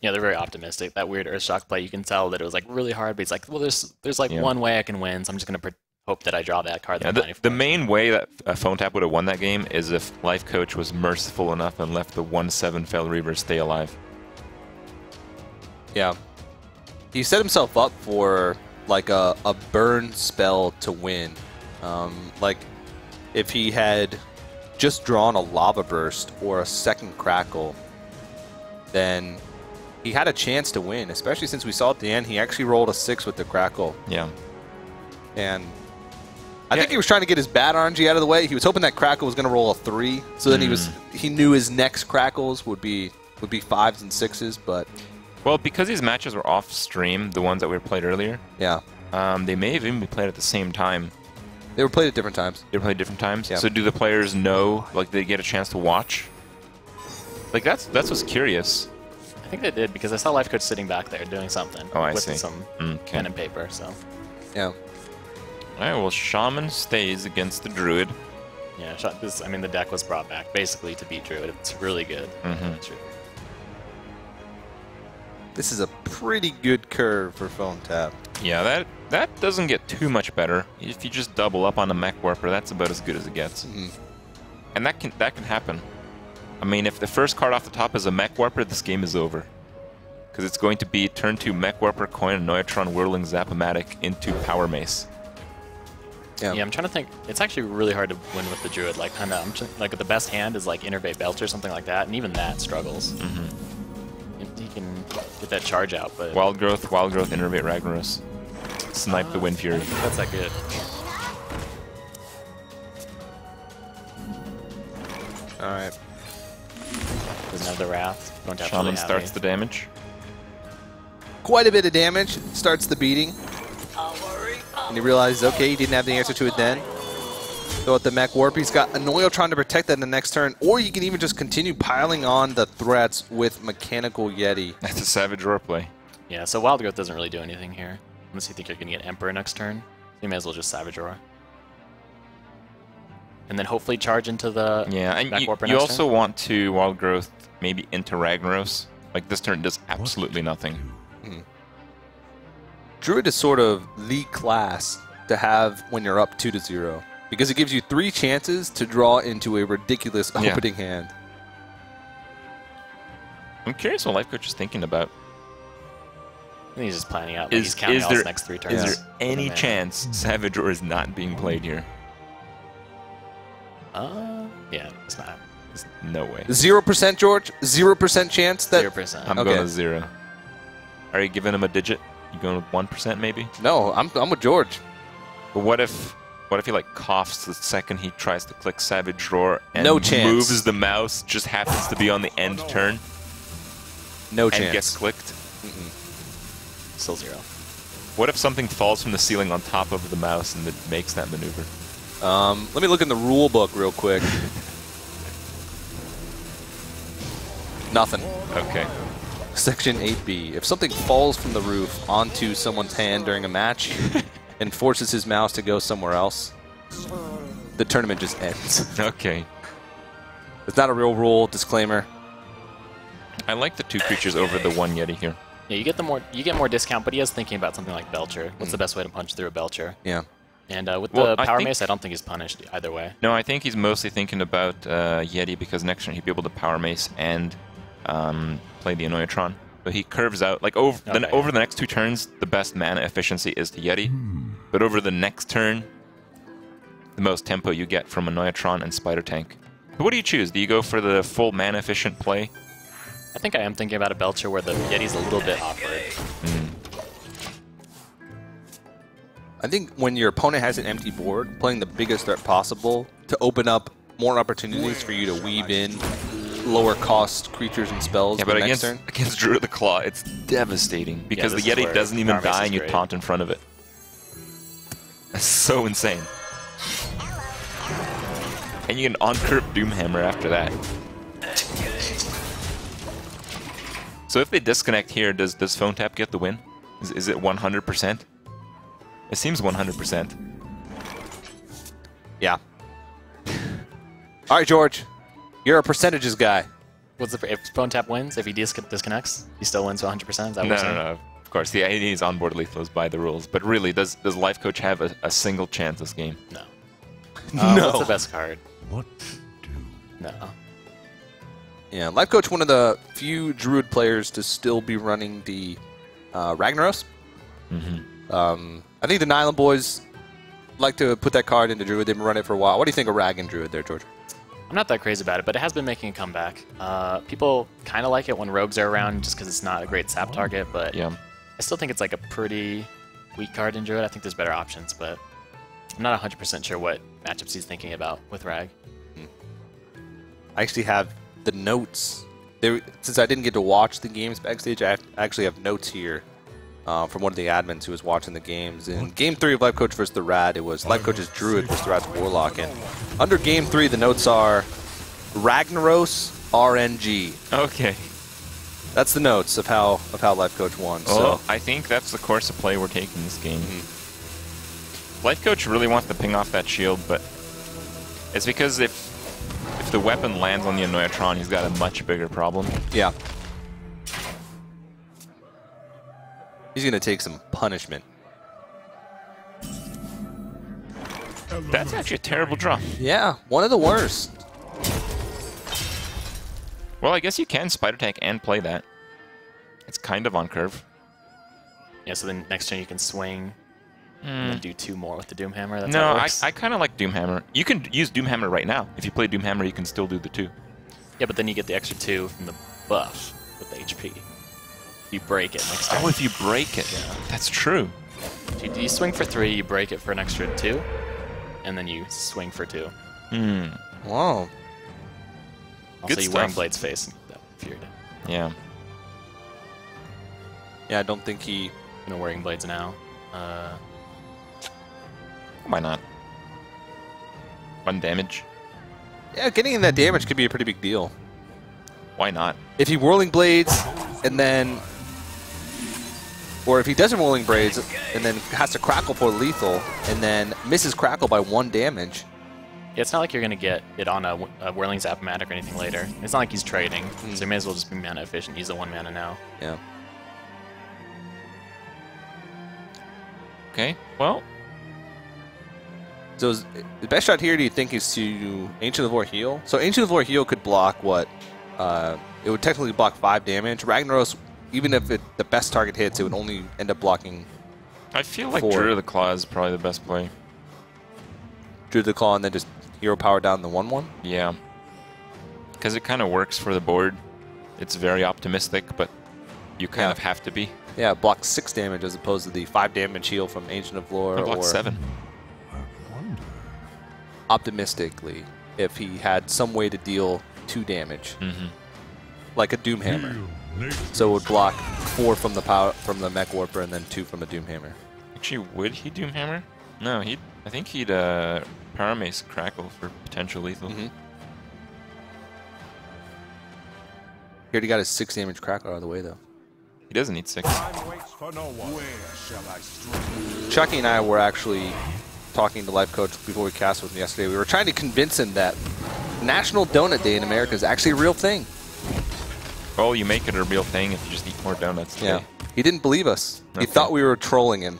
Yeah, they're very optimistic. That weird Earthshock play, you can tell that it was like really hard, but he's like, well, there's there's like Yeah. one way I can win, so I'm just gonna pre- hope that I draw that card. Yeah, that the, the main way that a phone tap would have won that game is if Life Coach was merciful enough and left the 1-7 Fel Reaver stay alive. Yeah. He set himself up for like a, a burn spell to win. Um, like if he had just drawn a lava burst or a second crackle, then he had a chance to win, especially since we saw at the end he actually rolled a six with the crackle. Yeah. And I Yeah. think he was trying to get his bad RNG out of the way. He was hoping that crackle was going to roll a three, so then he was he knew his next crackles would be would be fives and sixes. But Well, because these matches were off stream, the ones that we played earlier, yeah, um, they may have even been played at the same time. they were played at different times. They were played different times. Yeah. So do the players know? Like they get a chance to watch? Like that's that's what's curious. I think they did because I saw Life Coach sitting back there doing something Oh, I with see. some Okay. pen and paper. So Yeah. All right. Well, Shaman stays against the Druid. yeah, shot this. I mean, the deck was brought back basically to beat Druid. It's really good. Mhm. It's really- This is a pretty good curve for phone tap. Yeah, that that doesn't get too much better. If you just double up on the Mech Warper, that's about as good as it gets. Mhm. And that can that can happen. I mean, if the first card off the top is a Mech Warper, this game is over. Because it's going to be turn two Mech Warper, Coin, Neutron, Whirling Zapomatic into Power Mace. Yeah. Yeah, I'm trying to think. It's actually really hard to win with the Druid. Like, kind of, I'm tr- like the best hand is like Innervate Belt or something like that, and even that struggles. Mm -hmm. He- He can get that charge out, but Wild Growth, Wild Growth, Innervate Ragnaros. Snipe the Wind Fury. that's that good. All right. Doesn't have the Wrath. Don't Shaman really starts the damage. Quite a bit of damage. Starts the beating. And he realizes, okay, he didn't have the answer to it then. Throw out the mech warp. He's got Annoy-o-Tron to protect that in the next turn, or you can even just continue piling on the threats with Mechanical Yeti. That's a Savage Roar play. Yeah, so Wild Growth doesn't really do anything here. Unless you think you're going to get Emperor next turn. You may as well just Savage Roar. And then hopefully charge into the Yeah, and Back you, Warper you next also turn? want to Wild Growth maybe into Ragnaros. Like this turn does absolutely nothing. Hmm. Druid is sort of the class to have when you're up 2 to 0 because it gives you three chances to draw into a ridiculous Yeah. opening hand. I'm curious what Life Coach is thinking about. I think he's just planning out. Like Is, he's counting is all there, his next three turns. is there any chance Savage Roar is not being played here? Uh, yeah, it's not. There's no way. 0% George? 0% chance that. Zero percent. I'm Okay. going to zero. Are you giving him a digit? You going with one percent maybe? No, I'm, I'm with George. But what if what if he like coughs the second he tries to click Savage Roar and No chance. moves the mouse, just happens to be on the end turn No and chance. And gets clicked? Still zero. What if something falls from the ceiling on top of the mouse and it makes that maneuver? Um, let me look in the rule book real quick. Nothing. Okay. Section 8B. If something falls from the roof onto someone's hand during a match and forces his mouse to go somewhere else, the tournament just ends. Okay. It's not a real rule, disclaimer. I like the two creatures over the one Yeti here. Yeah, you get the more you get more discount, but he is thinking about something like Belcher. What's the best way to punch through a Belcher? Yeah. And uh, with Well, the I Power think- Mace, I don't think he's punished either way. No, I think he's mostly thinking about uh, Yeti because next turn he'd be able to Power Mace and um, play the Annoy-o-Tron. But he curves out like over the, Okay. over the next two turns, the best mana efficiency is to Yeti. But over the next turn, the most tempo you get from Annoy-o-Tron and Spider Tank. But what do you choose? Do you go for the full mana efficient play? I think I am thinking about a Belcher where the Yeti's a little bit awkward. I think when your opponent has an empty board, playing the biggest threat possible to open up more opportunities for you to weave in lower cost creatures and spells Yeah, but against against Druid of the Claw, it's devastating because the Yeti doesn't even die and you taunt in front of it. That's so insane. And you can on-curve Doomhammer after that. So if they disconnect here, does does Phone Tap get the win? Is, is it 100%? It seems 100%. Yeah. All right, George. You're a percentages guy. What's the if Phone Tap wins? If he dis- disconnects, he still wins 100%. Is that what No, you're no, no. Of course, the he needs onboard lethals by the rules. But really, does does Life Coach have a, a single chance this game? No. Uh, No. What's the best card? What do? No. Yeah, Life Coach, one of the few Druid players to still be running the uh, Ragnaros. Um, I think the Nylon boys like to put that card into Druid. They've been running it for a while. What do you think of Rag and Druid there, George? I'm not that crazy about it, but it has been making a comeback. Uh, people kind of like it when rogues are around just because it's not a great sap target, but Yeah. I still think it's like a pretty weak card in Druid. I think there's better options, but I'm not 100% sure what matchups he's thinking about with Rag. I actually have the notes. There, since I didn't get to watch the games backstage, I I actually have notes here uh, from one of the admins who was watching the games. In Game 3 of Life Coach versus the Rad, it was Life Coach's Druid versus the Rad's Warlock. And under Game 3, the notes are Ragnaros RNG. Okay. That's the notes of how of how Life Coach won. Well, So I think that's the course of play we're taking this game. Life Coach really wants to ping off that shield, but it's because if if the weapon lands on the Annoy-o-Tron, he's got a much bigger problem. yeah, he's gonna take some punishment. That's actually a terrible draw. Yeah, one of the worst. Well, I guess you can Spider Tank and play that. It's kind of on curve. Yeah, so then next turn you can swing and then hmm. do two more with the Doomhammer. That's no, how it I. I kind of like Doomhammer. You can use Doomhammer right now. If you play Doomhammer, you can still do the two. Yeah, but then you get the extra two from the buff with the HP. You break it next turn. Oh, if you break it. That's true. You, you swing for three, you break it for an extra two, and then you swing for two. Hmm. Wow. Also, Good you wearing stuff. Blade's face. That feared. Yeah. Yeah, I don't think he. You know, wearing Blades now. Uh, Why not? One damage. Yeah, getting in that damage could be a pretty big deal. Why not? If he whirling blades and then, or if he doesn't whirling Braids and then has to crackle for lethal and then misses crackle by one damage. yeah, it's not like you're going to get it on a, a Whirling Zap-O-Matic or anything later. It's not like he's trading, Hmm. so he may as well just be mana efficient. He's the one mana now. Yeah. Okay. Well, So is, the best shot here, do you think, is to Ancient of War heal? So Ancient of War heal could block what? Uh, it would technically block five damage. Ragnaros, even if it, the best target hits, it would only end up blocking I feel like Four. Druid of the Claw is probably the best play. Druid the Claw and then just hero power down the one one. Yeah. Because it kind of works for the board. It's very optimistic, but you kind Yeah. of have to be. Yeah, it blocks six damage as opposed to the five damage heal from Ancient of Lore. I block or seven. optimistically, if he had some way to deal two damage, Mm-hmm. like a Doom Hammer. So it would block four from the power from the Mech Warper and then two from a Doom Hammer. Actually, would he Doomhammer? No, he'd. I think he'd uh, Power Mace Crackle for potential lethal. Mhm. He already got his six damage crackle out of the way though. He doesn't need six. Time waits for no one. Where shall I strike? Chucky and I were actually talking to Life Coach before we cast with him yesterday. We were trying to convince him that National Donut Day in America is actually a real thing. Well, you make it a real thing if you just eat more donuts. Yeah. He didn't believe us. He thought we were trolling him.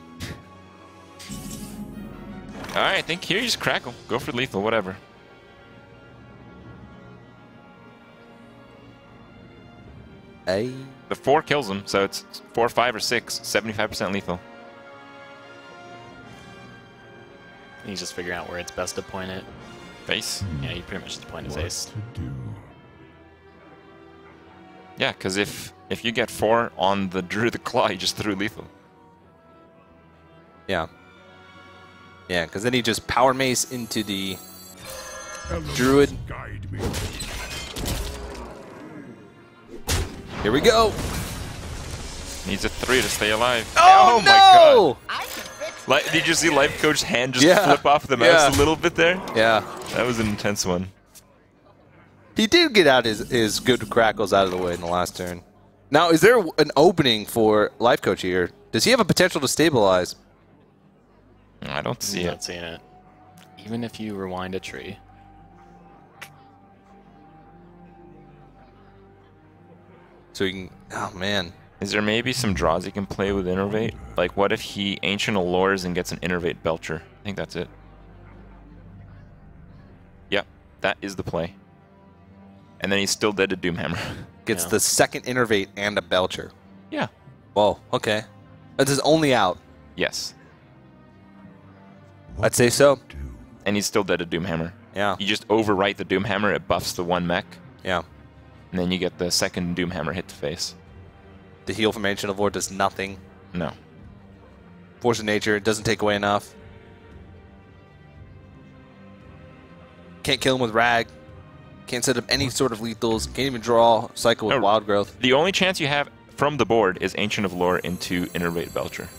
All right, I think here you just crackle. Go for lethal, whatever. Hey. The four kills him, so it's four, five, or six. 75% lethal. He's just figuring out where it's best to point it. Face. Yeah, you pretty much just point his face. to do. Yeah, because if if you get four on the Drew the Claw, you just threw lethal. Yeah. Yeah, because then he just power mace into the druid. Guide me. Here we go. Needs a three to stay alive. Oh, oh my god. no! Did you see Life Coach's hand just Yeah. flip off the mouse Yeah. a little bit there? Yeah. That was an intense one. He did get out his, his good crackles out of the way in the last turn. Now, is there an opening for Life Coach here? Does he have a potential to stabilize? I don't see I'm it. not seeing it. Even if you rewind a tree. So he can. Oh, man. Is there maybe some draws he can play with Innervate? Like, what if he Ancient of Lores and gets an Innervate Belcher? I think that's it. Yep, that is the play. And then he's still dead to Doomhammer. Gets Yeah. the second Innervate and a Belcher. yeah. Whoa, okay. That's his only out. Yes. I'd say so. And he's still dead to Doomhammer. Yeah. You just overwrite the Doomhammer, it buffs the one mech, Yeah. and then you get the second Doomhammer hit to face. The heal from Ancient of War does nothing. No. Force of Nature doesn't take away enough. Can't kill him with Rag. Can't set up any sort of lethals. Can't even draw Cycle with No. Wild Growth. The only chance you have from the board is Ancient of Lore into Innervate Belcher.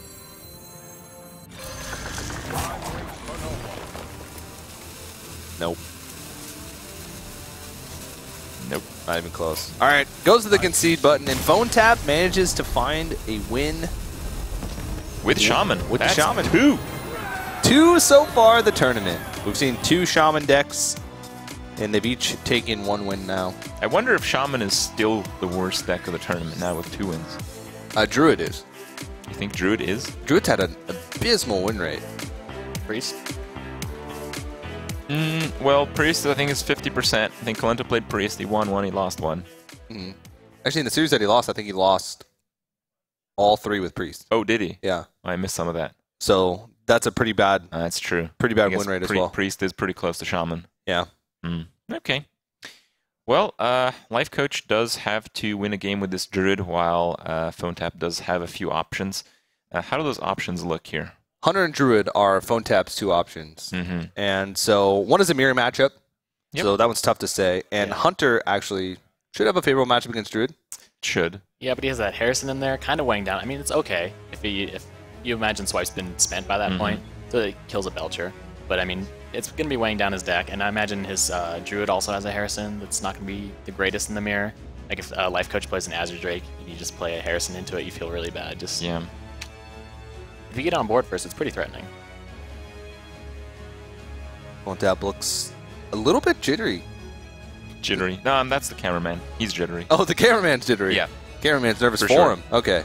Nope. Nope. Not even close. All right, goes to the concede button, and Phone Tap manages to find a win. With Shaman. With the Shaman. Two. Two so far the tournament. We've seen two Shaman decks, and they've each taken one win now. I wonder if Shaman is still the worst deck of the tournament now with two wins. Uh, Druid is. You think Druid is? Druid's had an abysmal win rate. Priest? Mm, well, Priest, I think, is 50%. I think Kalenta played Priest. He won one, he lost one. Actually, in the series that he lost, I think he lost all three with Priest. Oh, did he? Yeah. I missed some of that. So that's a pretty bad, Uh, that's true. pretty bad win rate as well. Priest is pretty close to Shaman. Yeah. Mm. Okay. Well, uh, Life Coach does have to win a game with this Druid, while uh, Phone Tap does have a few options. Uh, how do those options look here? Hunter and Druid are Phone Tap's two options. Mm-hmm. And so one is a mirror matchup. Yep. So that one's tough to say. And Yeah. Hunter actually should have a favorable matchup against Druid. Should. Yeah, but he has that Harrison in there, kind of weighing down. I mean, it's okay if he if you imagine Swipe's been spent by that Mhm. point, so it kills a Belcher. But I mean, it's going to be weighing down his deck, and I imagine his uh, Druid also has a Harrison that's not going to be the greatest in the mirror. Like if uh, Life Coach plays an Azure Drake and you just play a Harrison into it, you feel really bad. Just Yeah. if you get on board first, it's pretty threatening. Phone Tap looks a little bit jittery. Jittery. No, um, that's the cameraman. He's jittery. Oh, the cameraman's jittery. Yeah. Cameraman's nervous for, For sure. him. Okay.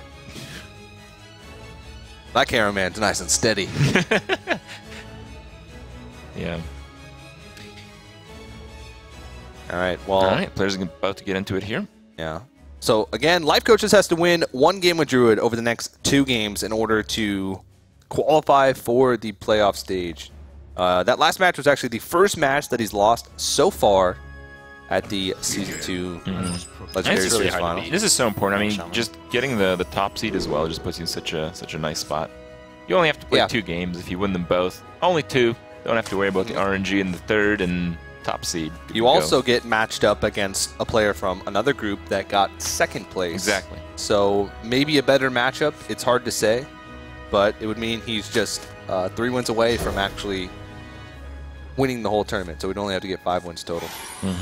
That cameraman's nice and steady. All right. Well, All right. Players are about to get into it here. Yeah. So again, Life Coaches has to win one game with Druid over the next two games in order to qualify for the playoff stage. Uh, that last match was actually the first match that he's lost so far at the season 2 Legendary It's Series really hard final. This is so important. I mean, just getting the, the top seed as well just puts you in such a such a nice spot. You only have to play Yeah. two games if you win them both. Only two. Don't have to worry about the RNG in the third and top seed. You to go. also get matched up against a player from another group that got second place. Exactly. So maybe a better matchup. It's hard to say, but it would mean he's just uh, three wins away from actually winning the whole tournament. So we'd only have to get five wins total.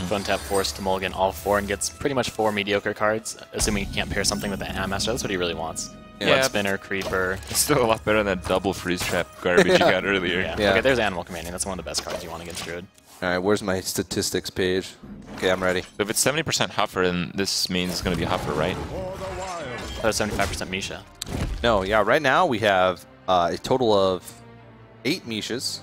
Phone Tap force to mulligan all four and gets pretty much four mediocre cards, assuming he can't pair something with the Animal Master. That's what he really wants. Blood Yeah. spinner, creeper. It's still a lot better than that double freeze trap garbage you got earlier. Yeah. Yeah. Okay, there's animal commanding. That's one of the best cards you want against Druid. All right, where's my statistics page? Okay, I'm ready. If it's 70% Huffer, then this means it's going to be Huffer, right? That was 75% Misha. No, yeah, right now we have uh, a total of eight Mishas,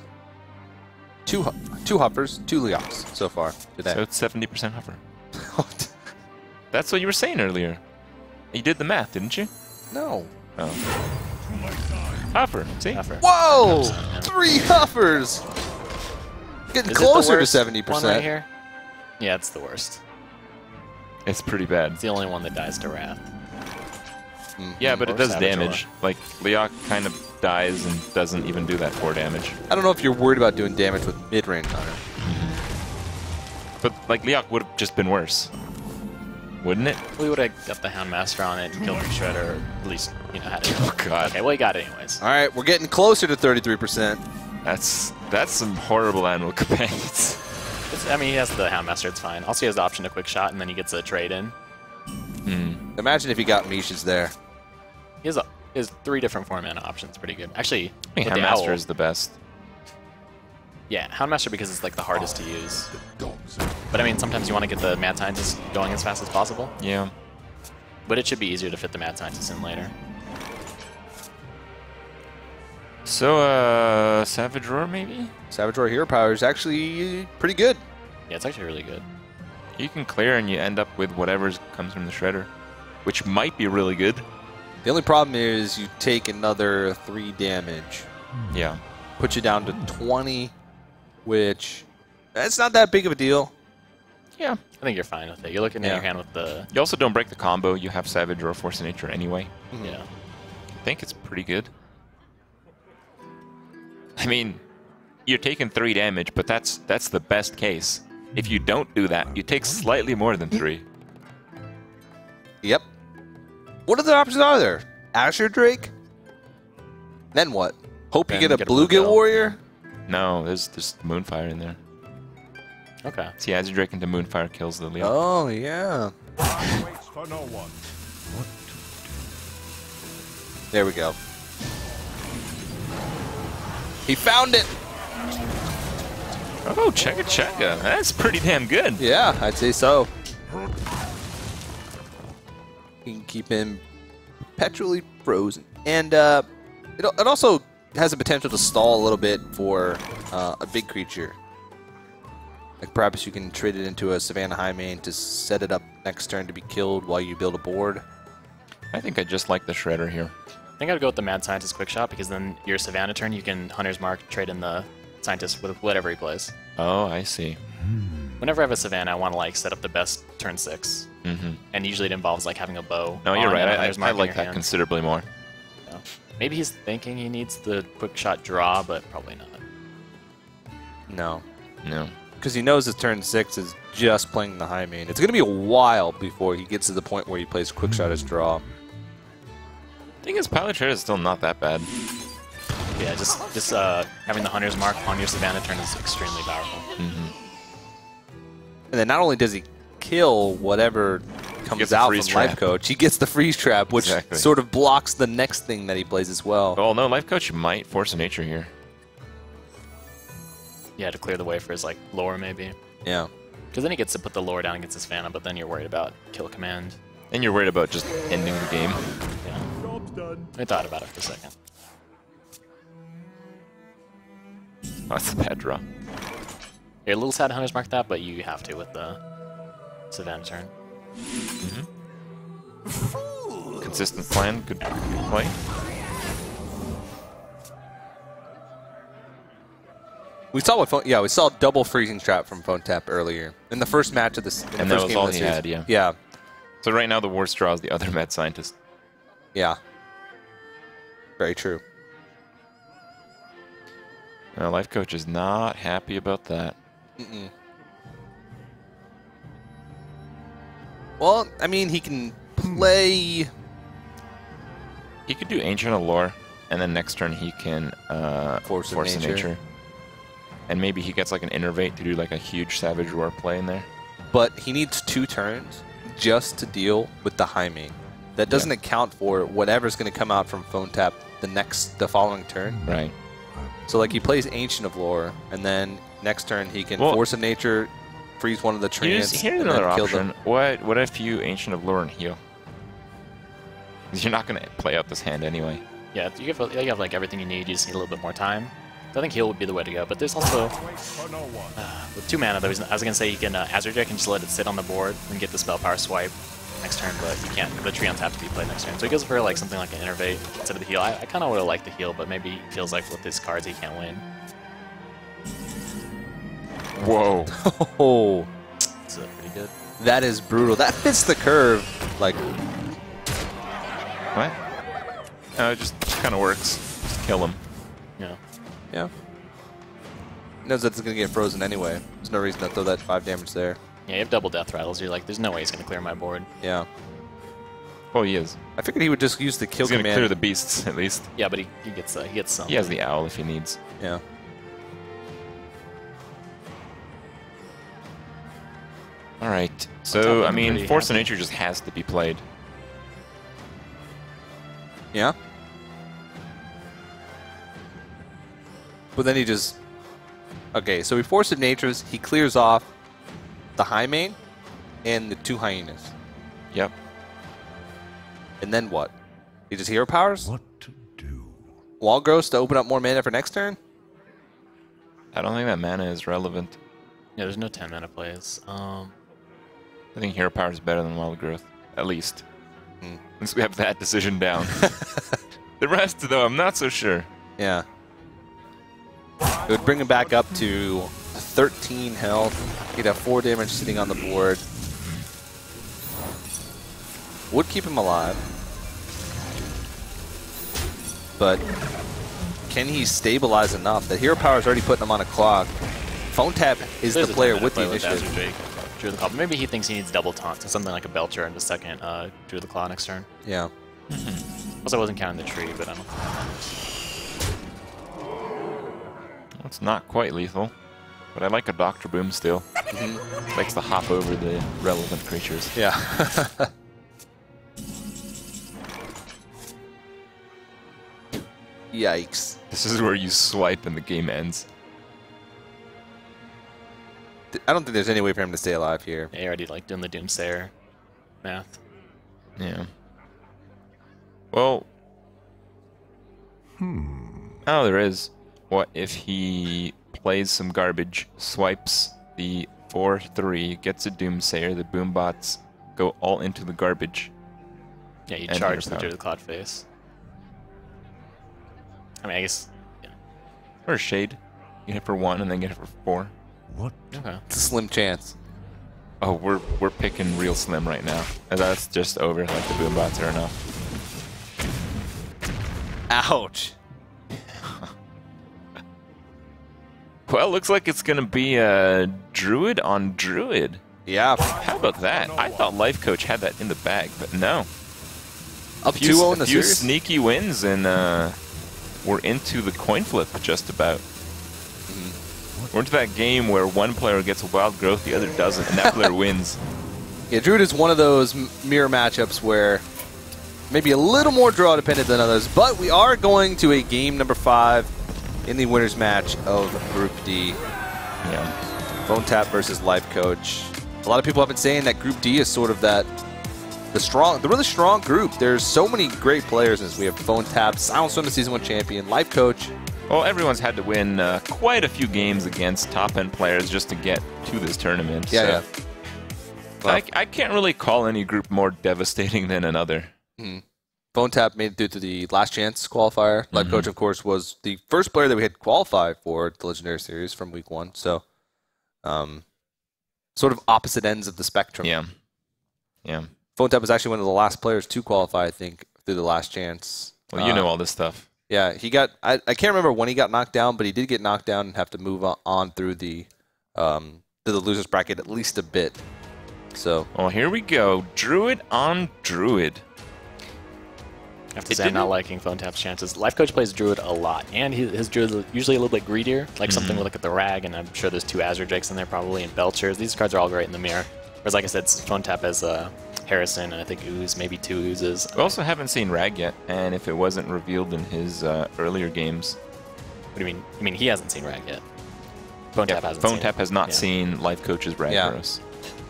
two hu- two Huffers, two Leops so far today. So it's 70% Huffer. That's what you were saying earlier. You did the math, didn't you? no. Oh. Huffer, see? Huffer. Whoa! 100%, Three Huffers! Getting Is closer to 70%. One right here? Yeah, it's the worst. It's pretty bad. It's the only one that dies to Wrath. Mm-hmm. Yeah, but Or it does Savage damage. Like, Leokk kind of dies and doesn't even do that 4 damage. I don't know if you're worried about doing damage with mid-range on it. Mm-hmm. But, like, Leokk would have just been worse. Wouldn't it? We would have got the Houndmaster on it and killed the Shredder, or at least, you know, had it. Oh, God. Okay, well, he got it anyways. All right, we're getting closer to 33%. That's that's some horrible animal companions. It's, I mean, he has the Houndmaster, it's fine. Also, he has the option to quick shot, and then he gets a trade in. Imagine if you got Mishas there. He has, a, he has three different four mana options, pretty good. Actually, I think with the Houndmaster is the best. Yeah, Houndmaster because it's like the hardest to use. But I mean, sometimes you want to get the Mad Scientist going as fast as possible. Yeah. But it should be easier to fit the Mad Scientist in later. So, uh, Savage Roar maybe? Savage Roar Hero Power is actually pretty good. Yeah, it's actually really good. You can clear and you end up with whatever comes from the Shredder, which might be really good. The only problem is you take another three damage. Yeah. Put you down to 20, which that's not that big of a deal. Yeah. I think you're fine with it. You're looking at Yeah. your hand with the. You also don't break the combo. You have Savage Roar Force of Nature anyway. Yeah. I think it's pretty good. I mean, you're taking three damage, but that's that's the best case. If you don't do that, you take slightly more than three. Yep. What other options are there? Azure Drake? Then what? Hope you get a get a Bluegill Bluegill. Warrior? No, there's there's Moonfire in there. Okay. See, Azure Drake into Moonfire kills the Leo. Oh, yeah. Waits for no one. There we go. He found it! Oh, checka checka. That's pretty damn good. Yeah, I'd say so. You can keep him perpetually frozen. And uh, it, it also has the potential to stall a little bit for uh, a big creature. Like perhaps you can trade it into a Savannah Highmane to set it up next turn to be killed while you build a board. I think I just like the Shredder here. I think I'd go with the Mad Scientist quick shot because then your Savannah turn, you can Hunter's Mark trade in the Scientist with whatever he plays. Oh, I see. Whenever I have a Savannah, I want to like set up the best turn six, Mm-hmm. and usually it involves like having a bow. No, you're right. and a I, I, I Mark like that hand. considerably more. Yeah. Maybe he's thinking he needs the quick shot draw, but probably not. No. No. Because he knows his turn six is just playing the Highmane. It's going to be a while before he gets to the point where he plays Quick Shot as draw. Thing is, Pilot Shredder is still not that bad. Yeah, just just uh, having the Hunter's Mark on your Savannah turn is extremely powerful. And then not only does he kill whatever comes out from freeze Life. Coach, he gets the freeze trap, which Exactly. sort of blocks the next thing that he plays as well. Oh no, Life Coach might Force of Nature here. Yeah, to clear the way for his like lore maybe. Yeah. Because then he gets to put the lore down against his Savannah, but then you're worried about kill command. And you're worried about just ending the game. Yeah. Job's done. I thought about it for a second. Oh, that's a bad draw. You're a little sad to Hunter's Mark that, but you have to with the Savannah turn. Mm-hmm. Consistent plan, good, good play. We saw what phone, yeah, we saw double freezing trap from Phone Tap earlier in the first match of this. In And the that first was game all he series. had, yeah. Yeah, So right now the worst draw is the other Mad Scientist. yeah. Very true. Uh, Life Coach is not happy about that. Mm-mm. Well, I mean, he can play. He could do Ancient of Lore, and then next turn he can uh, Force of Nature. And maybe he gets like an Innervate to do like a huge Savage Roar play in there. but he needs two turns just to deal with the Highmane. That doesn't account for whatever's going to come out from Phone Tap the next, the following turn. Right. So like he plays Ancient of Lore, and then next turn he can Well- Force of Nature, freeze one of the Here's, treants, here's and then another kill option. them. What what if you Ancient of Lore and heal? you're not going to play out this hand anyway. Yeah, you have, you have like everything you need. You just need a little bit more time. So I think heal would be the way to go. But there's also Waits for no one. with two mana. There was, I was gonna say you can uh, Azure Drake and just let it sit on the board and get the spell power swipe next turn, but you can't. The tree on tap to be played next turn. So he goes for like something like an innervate instead of the heal. I, I kind of would have liked the heal, but maybe he feels like with his cards he can't win. Whoa. Oh, It's uh, pretty good. that is brutal. That fits the curve. Like, what? No, it just kind of works. Just kill him. Yeah. yeah. Knows that it's going to get frozen anyway. There's no reason to throw that 5 damage there. Yeah, you have double death rattles. You're like, there's no way he's gonna clear my board. Yeah. Oh, he is. I figured he would just use the kill He's going to command. clear the beasts, at least. Yeah, but he, he gets uh, he gets some. He has the owl if he needs. Yeah. All right. top So, of I him, mean, pretty Force of happy. Nature just has to be played. Yeah. But then he just. Okay, so he Force of Natures, he clears off the Highmane and the two Hyenas. Yep. And then what? He just Hero Powers? What to do? Wild Growth to open up more mana for next turn? I don't think that mana is relevant. Yeah, there's no 10 mana plays. Um, I think Hero Power is better than Wild Growth, at least. Hmm. Once we have that decision down. the rest, though, I'm not so sure. Yeah. It would bring him back up to 13 health. He'd have 4 damage sitting on the board. Would keep him alive. But can he stabilize enough? The hero power is already putting him on a clock. Phone tap is there's the player 10 mana with the play initiative. Azure Drake, Drew the Claw. But Maybe he thinks he needs double taunt, so something like a Belcher in the second uh, Drew the Claw next turn. Yeah. Also, I wasn't counting the tree, but I don't. It's not quite lethal, but I like a Doctor Boom still. Mm-hmm. Likes to hop over the relevant creatures. Yeah. Yikes. This is where you swipe and the game ends. I don't think there's any way for him to stay alive here. Yeah, you're already like doing the Doomsayer math. Yeah. Well. Hmm. Oh, there is. What if he plays some garbage, swipes the 4 3, gets a Doomsayer, the Boombots go all into the garbage? Yeah, you charge the Hero Drew the Cloud face. I mean, I guess. Yeah. Or Shade. You hit for 1 and then get it for 4. What? Okay. It's a slim chance. Oh, we're we're picking real slim right now. And that's just over. Like the Boombots are enough. Ouch. Well, looks like it's gonna be a Druid on Druid. Yeah. How about that? I thought Life Coach had that in the bag, but no. Up few, 2-0 in a the few series? sneaky wins, and uh, we're into the coin flip just about. Mm-hmm. We're into that game where one player gets a wild growth, the other doesn't, and that player wins. Yeah, Druid is one of those m- mirror matchups where maybe a little more draw dependent than others, but we are going to a game number five in the winners match of Group D. Yeah. Phone Tap versus Life Coach. A lot of people have been saying that Group D is sort of that the strong, the really strong group. There's so many great players in this. We have Phone Tap, Silent Swim, the season one champion, Life Coach. Well, everyone's had to win uh, quite a few games against top end players just to get to this tournament. Yeah, so yeah. I, I can't really call any group more devastating than another. Mhm. Phone Tap made it through to the last chance qualifier. Life Coach, of course, was the first player that we had qualify for the Legendary Series from week one. So, um, sort of opposite ends of the spectrum. Yeah. Yeah. Phone Tap was actually one of the last players to qualify, I think, through the last chance. Well, you Uh, know all this stuff. Yeah, he got. I, I can't remember when he got knocked down, but he did get knocked down and have to move on, through the um, to the losers bracket at least a bit. So Well, here we go. Druid on Druid. I have to It say, I'm not didn't- liking Phone Tap's chances. Life Coach plays Druid a lot, and he, his Druid is usually a little bit greedier, like something with like at the Rag, and I'm sure there's two Azure Drakes in there probably, and Belchers. These cards are all great in the mirror. Whereas, like I said, Phone Tap has uh, Harrison, and I think Ooze, maybe two Oozes. We also haven't seen Rag yet, and if it wasn't revealed in his uh, earlier games, What do you mean? I mean, he hasn't seen Rag yet. Phone Tap hasn't Phone seen Tap has not Yeah. seen Life Coach's Rag Yeah. Heroes.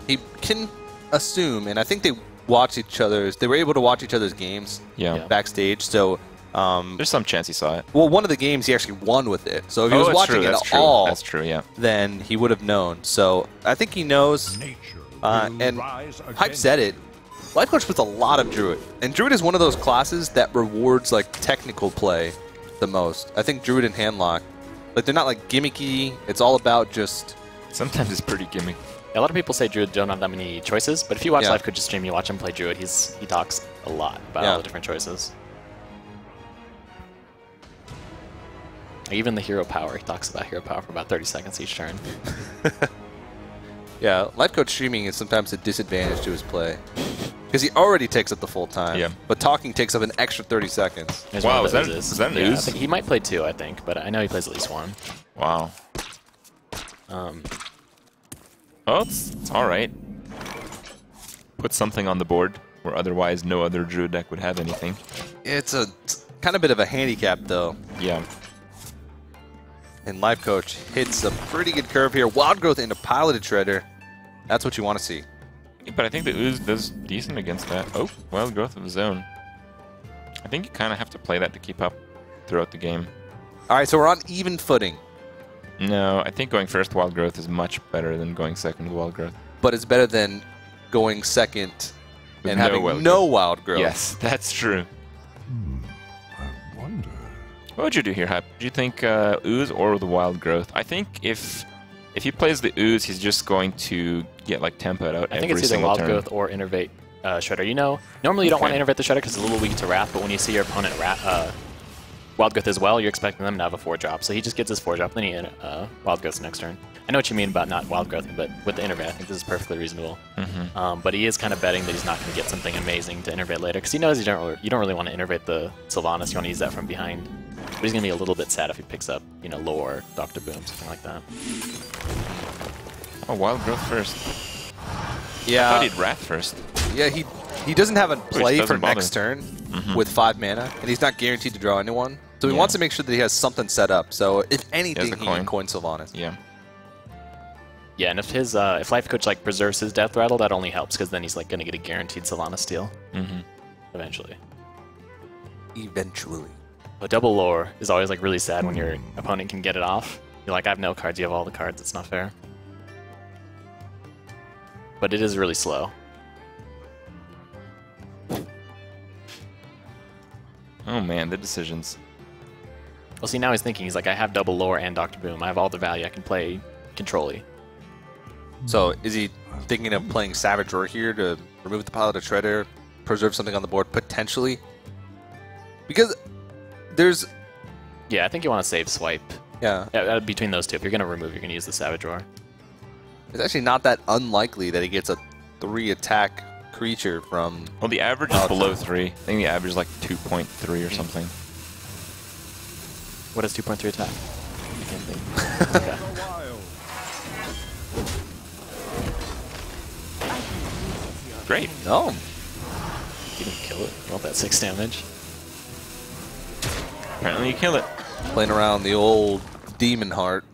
He can assume, and I think they watched each other's. They were able to watch each other's games Yeah. Yeah. backstage. So, um, There's some chance he saw it. well, one of the games he actually won with it. So if he oh, was watching true. it That's true. all, That's true. Yeah. then he would have known. So I think he knows. Uh, and Hype said it. Life Coach puts a lot of Druid, and Druid is one of those classes that rewards like technical play the most. I think Druid and Handlock, like they're not like gimmicky. It's all about just Sometimes it's pretty gimmick. A lot of people say Druid don't have that many choices, but if you watch Yeah. Life Coach's stream, you watch him play Druid, he's he talks a lot about Yeah. all the different choices. Even the hero power, he talks about hero power for about 30 seconds each turn. yeah. Life Coach streaming is sometimes a disadvantage to his play because he already takes up the full time. Yeah. But talking takes up an extra thirty seconds. There's Wow, is that- the is that an yeah, I think he might play two, I think, but I know he plays at least one. Wow. Um, Oh, it's, it's all right. Put something on the board where otherwise no other Druid deck would have anything. It's a it's kind of bit of a handicap though. Yeah. And Life Coach hits a pretty good curve here. Wild Growth into Piloted Shredder. That's what you want to see. But I think the Ooze does decent against that. Oh, Wild Growth of Zone. I think you kind of have to play that to keep up throughout the game. All right, so we're on even footing, No, I think going first Wild Growth is much better than going second Wild Growth. but it's better than going second With and no having Wild no Growth. Wild Growth. Yes, that's true. I wonder. What would you do here, Hype? Do you think uh, Ooze or the Wild Growth? I think if if he plays the Ooze, he's just going to get like tempoed out I every think it's either single Wild turn. Growth or Innervate uh, Shredder. You know, normally you don't want to Innervate the Shredder because it's a little weak to Wrath, but when you see your opponent ra- uh, Wild Growth as well, you're expecting them to have a 4-drop. So he just gets his 4-drop, then he uh, Wild Growths next turn. I know what you mean about not Wild Growthing, but with the Innervate, I think this is perfectly reasonable. Mhm. Um, but he is kind of betting that he's not going to get something amazing to Innervate later because he knows you don't, really, you don't really want to Innervate the Sylvanas, you want to use that from behind. But he's going to be a little bit sad if he picks up, you know, Lore, Dr. Boom, something like that. Oh, Wild Growth first. I Yeah, thought he'd Wrath first. yeah. He he doesn't have a play for bother. next turn Mhm. with five mana, and he's not guaranteed to draw anyone. So he Yeah. wants to make sure that he has something set up. So if anything, the he can coin. coin Sylvanas. Yeah. Yeah, and if his uh, if Life Coach like preserves his Death Rattle, that only helps because then he's like gonna get a guaranteed Sylvana steal Mm-hmm. eventually. Eventually. But double lore is always like really sad when your opponent can get it off. You're like, I have no cards, you have all the cards. It's not fair. But it is really slow. Oh man, the decisions. Well, see now he's thinking he's like, I have double lore and Doctor Boom. I have all the value. I can play Control-y. So is he thinking of playing Savage Roar here to remove the Piloted Shredder, preserve something on the board potentially? Because there's Yeah, I think you want to save swipe. yeah, Yeah, uh, between those two, if you're gonna remove, you're gonna use the Savage Roar. it's actually not that unlikely that he gets a three attack creature from Well, the average is below three. I think the average is like 2.3 or something. What is 2.3 attack? I can't think. okay. Great. No. You didn't kill it. Well, that six damage. Apparently you kill it. Playing around the old Demon Heart.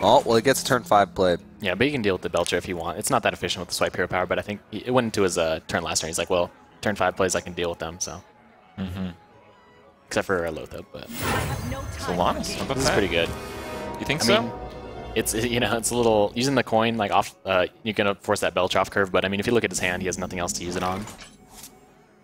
Oh, well, it gets turn five played. Yeah, but you can deal with the Belcher if you want. It's not that efficient with the swipe hero power, but I think it went into his uh, turn last turn. He's like, well, turn five plays, I can deal with them, so. Mm-hmm. Except for Loatheb, but Sylvanas, how this is pretty good. You think I so? mean, it's you know it's a little using the coin like off. Uh, you're gonna force that belch off curve, but I mean if you look at his hand, he has nothing else to use it on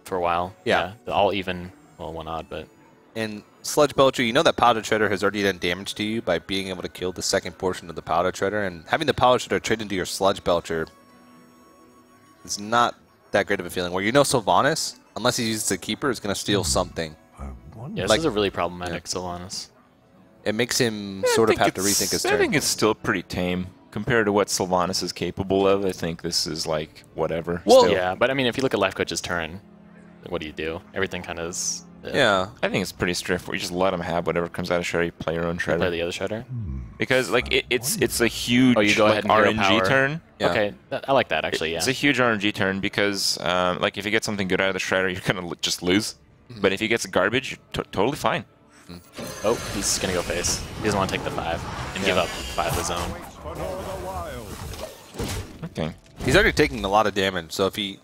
for a while. Yeah. all even. Well, one odd, but And Sludge Belcher, you know that Piloted Shredder has already done damage to you by being able to kill the second portion of the Piloted Shredder, and having the Piloted Shredder trade into your Sludge Belcher is not that great of a feeling. Where you know Sylvanas, unless he uses a keeper, is going to steal something. Yeah, this Like- is a really problematic Sylvanas. It makes him I sort of have to rethink his I turn. think it's still pretty tame compared to what Sylvanas is capable of. I think this is like whatever. Well- still. Yeah, but I mean if you look at Life Coach's turn, what do you do? Everything kind of is Yeah. I think it's pretty straightforward. You just let them have whatever comes out of Shredder. You play your own Shredder. Play the other shredder. because like it, it's it's a huge Oh, you go like, ahead and hero RNG power. turn. Yeah. Okay, I like that actually. Yeah. It's a huge RNG turn because um, like if you get something good out of the Shredder, you're gonna just lose. Mm-hmm. But if he gets garbage, you're t- totally fine. Oh, he's gonna go face. He doesn't want to take the five and give up five of his own. Okay. He's already taking a lot of damage, so if he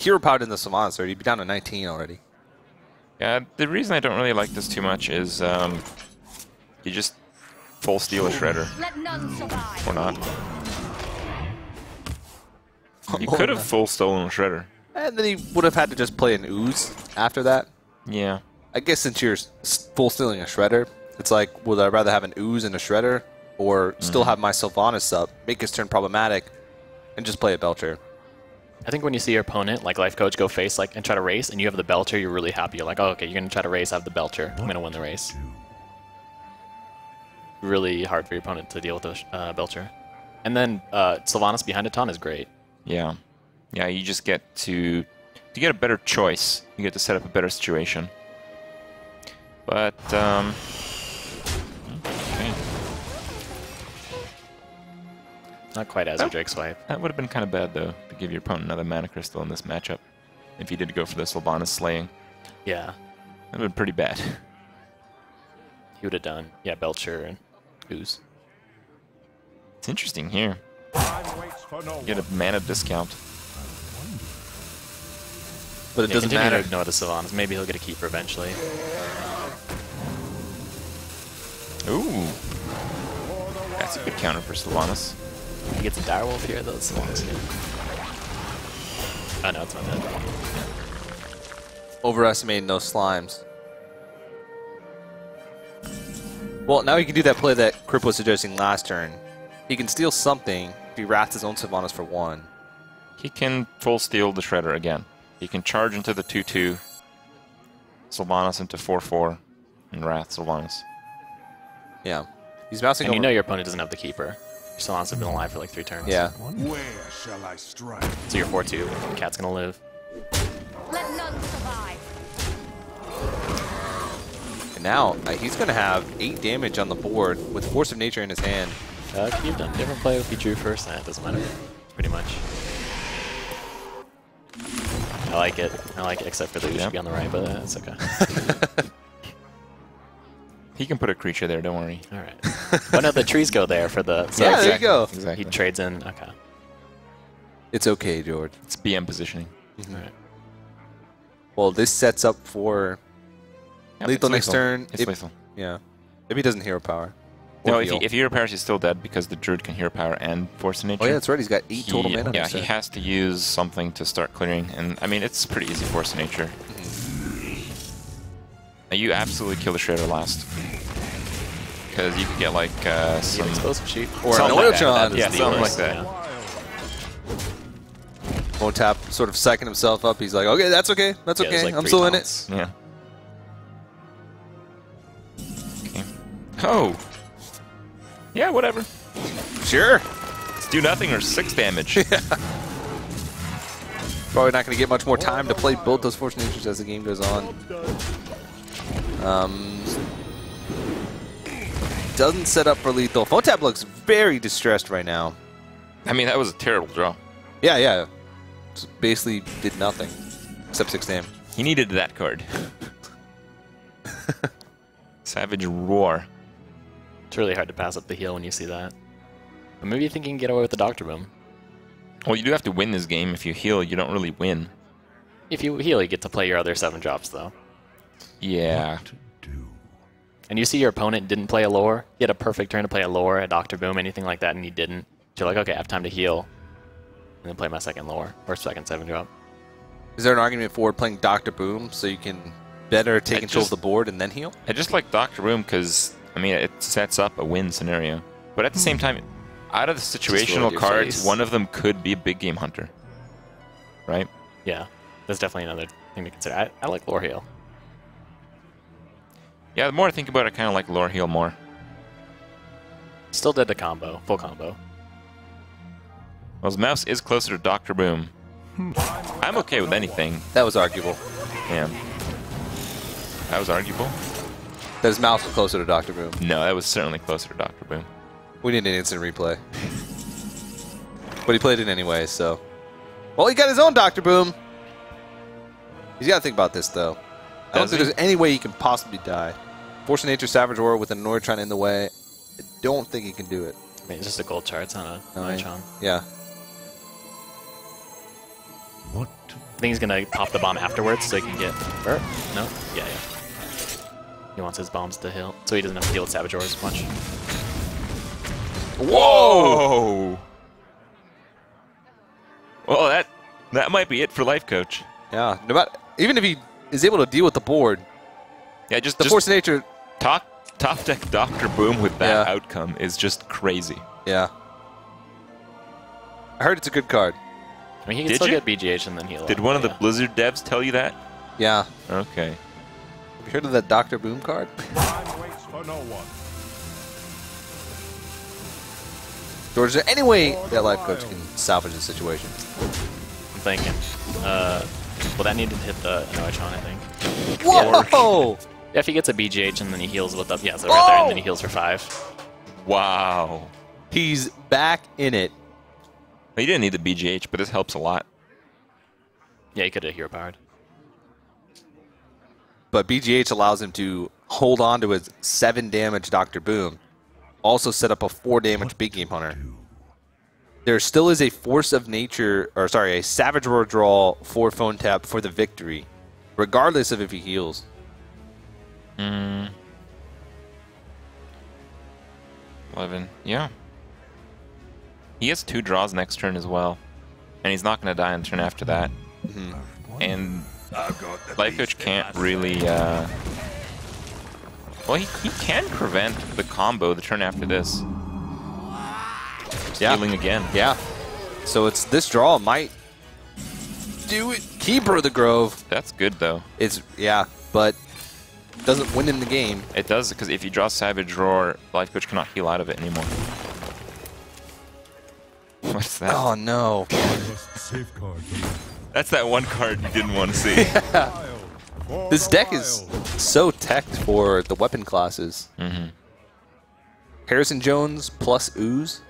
hero powered in the Sylvanas, he'd be down to 19 already. Yeah. The reason I don't really like this too much is um, you just full steal a Shredder Let none survive. or not. You could have full stolen a Shredder. And then he would have had to just play an Ooze after that. Yeah. I guess since you're full stealing a Shredder, it's like, would I rather have an Ooze and a Shredder, or still have my Sylvanas up, make his turn problematic, and just play a Belcher? I think when you see your opponent, like life coach, go face like and try to race, and you have the belcher, you're really happy. You're like, oh, okay, you're gonna try to race. I have the belcher. I'm gonna win the race. Really hard for your opponent to deal with the uh, belcher. And then uh, Sylvanas behind a ton is great. Yeah. Yeah, you just get to to get a better choice. You get to set up a better situation. But um Not quite as a Drake swipe. That would have been kind of bad though, to give your opponent another mana crystal in this matchup. If you did go for the Sylvanas slaying. Yeah, That would have been pretty bad. he would have done. Yeah, belcher and ooze. It's interesting here. Get a mana discount. But it Yeah, doesn't matter. to ignore the Sylvanas. Maybe he'll get a keeper eventually. Ooh. That's a good counter for Sylvanas. He gets a direwolf here, though. Sylvanas good. Oh no, it's not that. Overestimating those slimes. Well, now he can do that play that Crip was suggesting last turn. He can steal something if he wraths his own Sylvanas for one. He can full steal the Shredder again. He can charge into the 2-2, Sylvanas into 4-4, and Wrath Sylvanas. Yeah. He's bouncing And over. you know your opponent doesn't have the keeper. Your Sylvanas have been alive for like three turns. yeah. Where shall I strike? So you're 4-2. Cat's gonna live. Let none survive. And now uh, he's going to have 8 damage on the board with Force of Nature in his hand. Uh, could you have done a different play if you drew first? Nah, it doesn't matter. Pretty much. I like it. I like it, except for the Yeah. should be on the right, but that's okay. He can put a creature there, don't worry. All right. Why not the trees go there for the? so Yeah, there you go. Exactly. He trades in. Okay. It's okay, George. It's BM positioning. All right. Well, this sets up for Yep, lethal it's next turn. It's If- lethal. Yeah. If he doesn't hero power. No, if he, heal. if he hero powers, he's still dead because the druid can hero power and force of oh, nature. oh, yeah, that's right. He's got 8 He- total mana. Yeah, he has to use something to start clearing, and I mean it's pretty easy force of nature. Now, you absolutely kill the shredder last, because you could get like uh, Need some explosive sheep Or Something an like oil that. charm. That is Yeah, something like that. yeah. Phone Tap sort of psyching himself up. He's like, okay, that's okay. That's Yeah, okay. like I'm three still in it. Yeah. Okay. Oh. Yeah, whatever. Sure. Let's do nothing or six damage. Probably not going to get much more time to play both those Force Natures as the game goes on. Um, doesn't set up for lethal. Phone Tap looks very distressed right now. I mean, that was a terrible draw. Yeah, yeah. Just basically did nothing except six damage. He needed that card. Savage Roar. It's really hard to pass up the heal when you see that. But maybe you think you can get away with the Doctor Boom. Well, you do have to win this game. If you heal, you don't really win. If you heal, you get to play your other seven drops, though. Yeah. To do. And you see your opponent didn't play a lore. He had a perfect turn to play a lore, a Doctor Boom, anything like that, and he didn't. So you're like, okay, I have time to heal. And then play my second lore, or second seven drop. Is there an argument for playing Doctor Boom so you can better take I control just- of the board and then heal? I just like Doctor Boom because I mean it sets up a win scenario, but at the same hmm. time, out of the situational cards, face. one of them could be a big game hunter, right? Yeah, that's definitely another thing to consider. I, I like lore heal. Yeah, the more I think about it, I kind of like Lore Heal more. Still dead to combo, full combo. Well, his mouse is closer to Doctor Boom. Hmm. I'm okay with anything. That was arguable. Yeah. That was arguable. That his mouse was closer to Dr. Boom. No, that was certainly closer to Dr. Boom. We need an instant replay. but he played it anyway, so. Well, he got his own Dr. Boom. He's got to think about this, though. I don't Does think he? there's any way he can possibly die. Force of Nature Savage Roar with an Annoy-o-Tron in the way. I don't think he can do it. I mean, it's just a gold chart. It's not a No, I- Nitron. Yeah. What? I think he's gonna pop the bomb afterwards so he can get. Or, no? Yeah, yeah. He wants his bombs to heal, so he doesn't have to deal with Savage Roar as much. Whoa! Well, that that might be it for Life Coach. Yeah. No matter, even if he is able to deal with the board, Yeah, just the just Force of Nature. top top deck Doctor Boom with that Yeah. outcome is just crazy. Yeah. I heard it's a good card. I mean, he can Did still you? get BGH and then heal. Did up, one of the. Blizzard devs tell you that? Yeah. Okay. Have you heard of that Dr. Boom card? Time waits for no one. George, is there any way that life coach can salvage the situation? I'm thinking. Uh, well, that needed to hit the Annoy-o-Tron, I think. Whoa! Yeah, if he gets a BGH and then he heals with up, yeah, so right there, and then he heals for five. Wow. He's back in it. He didn't need the BGH, but this helps a lot. Yeah, he could have hero powered. But BGH allows him to hold on to his 7 damage Dr. Boom. Also set up a 4 damage Big Game Hunter. There still is a Force of Nature, or sorry, a Savage Roar draw for phone tap for the victory, regardless of if he heals. Mm. 11. Yeah. He has two draws next turn as well. And he's not going to die on turn after that. And Life Coach can't really. Uh... Well, he, he can prevent the combo the turn after this. Yeah. Healing again. Yeah. So it's this draw might do it. Keeper of the Grove. That's good, though. It's, yeah, but doesn't win in the game. It does, because if you draw Savage Roar, Life Coach cannot heal out of it anymore. What's that? Oh, no. I must safeguard them. That's that one card you didn't want to see. This deck is so teched for the weapon classes. mm-hmm. Harrison Jones plus Ooze.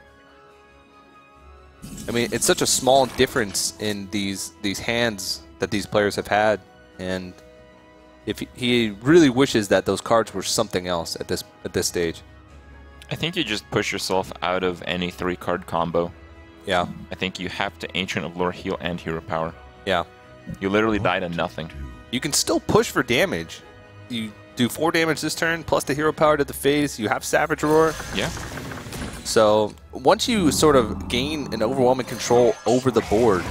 I mean, it's such a small difference in these these hands that these players have had, and if he, he really wishes that those cards were something else at this at this stage. I think you just push yourself out of any three card combo. Yeah, I think you have to Ancient of Lore heal and Hero Power. yeah. You literally die to nothing. You can still push for damage. You do four damage this turn, plus the hero power to the face. You have Savage Roar. Yeah. So once you sort of gain an overwhelming control over the board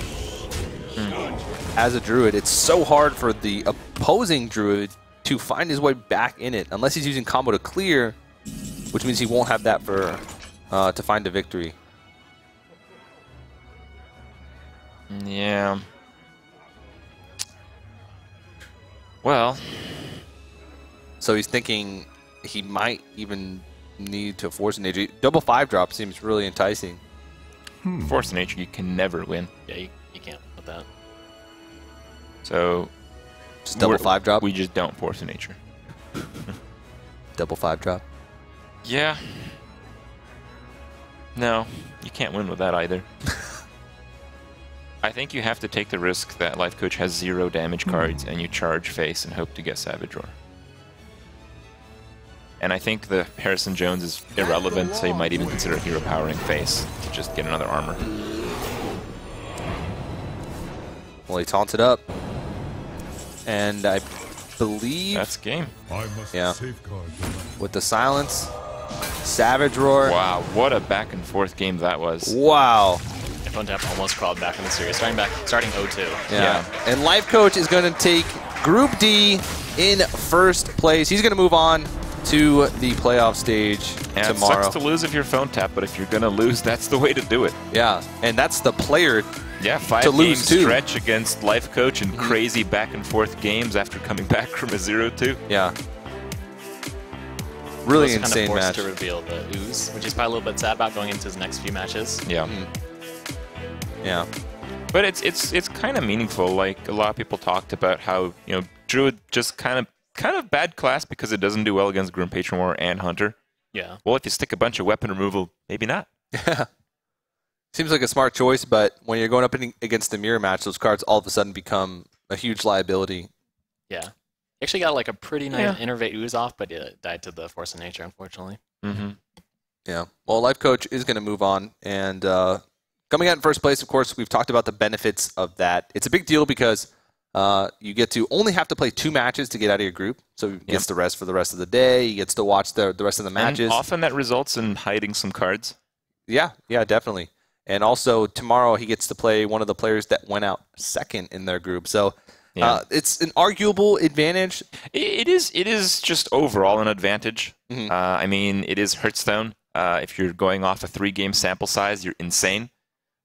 as a druid, it's so hard for the opposing druid to find his way back in it, unless he's using combo to clear, which means he won't have that for uh, to find a victory. Yeah. Well, So he's thinking he might even need to force an AJ. Double five drop seems really enticing. Hmm. Force of Nature, you can never win. Yeah, you, you can't with that. So Just double drop. We just don't Force of Nature. double five drop. Yeah. No, you can't win with that either. I think you have to take the risk that Life Coach has zero damage hmm. cards and you charge face and hope to get Savage Roar. And I think the Harrison Jones is irrelevant, so you might even consider hero powering face to just get another armor. Well, he taunted up, and I believe That's game. Yeah. with the silence, Savage Roar. Wow, what a back and forth game that was. Wow. And Phone Tap almost crawled back in the series, starting back, starting 0-2. Yeah. And Life Coach is going to take Group D in first place. He's going to move on to the playoff stage And it tomorrow. sucks to lose if you're phone tap, but if you're gonna lose, that's the way to do it. yeah, and that's the player. Yeah, five To lose, game too. stretch against Life Coach and mm-hmm. crazy back and forth games after coming back from a 0-2. Yeah. Really Kind of insane forced match. to reveal the ooze, which he's probably a little bit sad about going into his next few matches. Yeah. Mm-hmm. Yeah. But it's it's it's kind of meaningful. Like a lot of people talked about how you know Druid just kind of kind of bad class because it doesn't do well against Grim Patron War and Hunter. Yeah. Well, if you stick a bunch of weapon removal, maybe not. Yeah. Seems like a smart choice, but when you're going up in, against the mirror match, those cards all of a sudden become a huge liability. Yeah. Actually got like a pretty nice Yeah. Innervate Ooze off, but it died to the Force of Nature, unfortunately. Mm-hmm. Yeah. Well, Life Coach is going to move on. And uh, coming out in first place, of course, we've talked about the benefits of that. It's a big deal because uh, you get to only have to play two matches to get out of your group. So he gets to rest for the rest of the day. He gets to watch the, the rest of the matches. And often that results in hiding some cards. Yeah, yeah, definitely. And also tomorrow he gets to play one of the players that went out second in their group. So Yeah. uh, it's an arguable advantage. It is. It is just overall an advantage. Mhm. Uh, I mean, it is Hearthstone. Uh, if you're going off a three-game sample size, you're insane.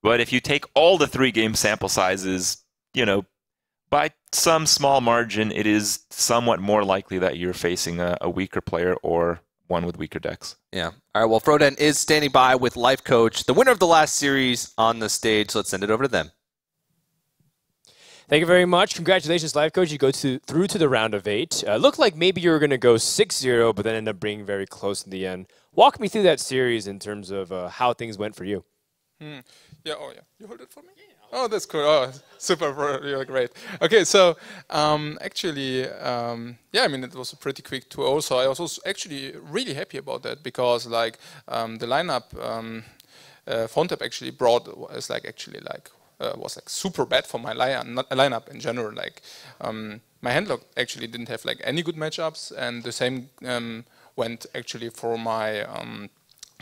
But if you take all the three-game sample sizes, you know, by some small margin, it is somewhat more likely that you're facing a, a weaker player or one with weaker decks. Yeah. All right. Well, Frodan is standing by with Life Coach, the winner of the last series on the stage. So let's send it over to them. Thank you very much. Congratulations, Life Coach. You go to through to the round of eight. Uh, looked like maybe you were going to go 6-0, but then ended up being very close in the end. Walk me through that series in terms of uh, how things went for you. Hmm. Yeah, oh yeah. You hold it for me? Oh, that's cool. Oh, super, you're great. Okay, so um, actually, um, yeah, I mean, it was a pretty quick 2 Also, I was also actually really happy about that because, like, um, the lineup um, uh, actually brought was like actually like uh, was like super bad for my line, lineup in general. Like, um, my handlock actually didn't have like any good matchups, and the same um, went actually for my um,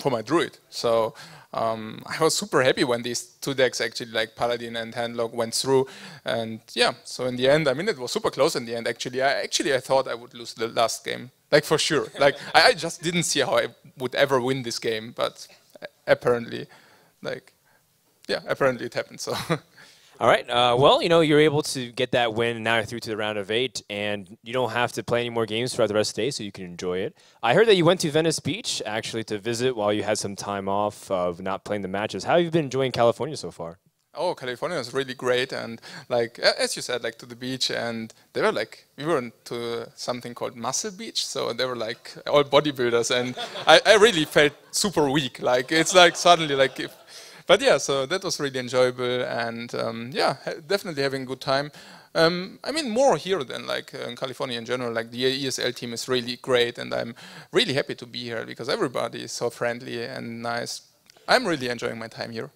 for my druid. So um, I was super happy when these two decks actually like Paladin and Handlock went through. And yeah, so in the end, I mean, it was super close in the end. Actually, I actually I thought I would lose the last game, like for sure. Like I, I just didn't see how I would ever win this game, but apparently, like yeah, apparently it happened. So. All right. Uh, well, you know, you're able to get that win, now you're through to the round of eight, and you don't have to play any more games throughout the rest of the day, so you can enjoy it. I heard that you went to Venice Beach, actually, to visit while you had some time off of not playing the matches. How have you been enjoying California so far? Oh, California is really great, and like as you said, like to the beach, and they were like we were to something called Muscle Beach, so they were like all bodybuilders, and I, I really felt super weak. Like it's like suddenly like if, but yeah, so that was really enjoyable, and um, yeah, definitely having a good time. Um, I mean, more here than like uh, in California in general. Like the ESL team is really great, and I'm really happy to be here because everybody is so friendly and nice. I'm really enjoying my time here.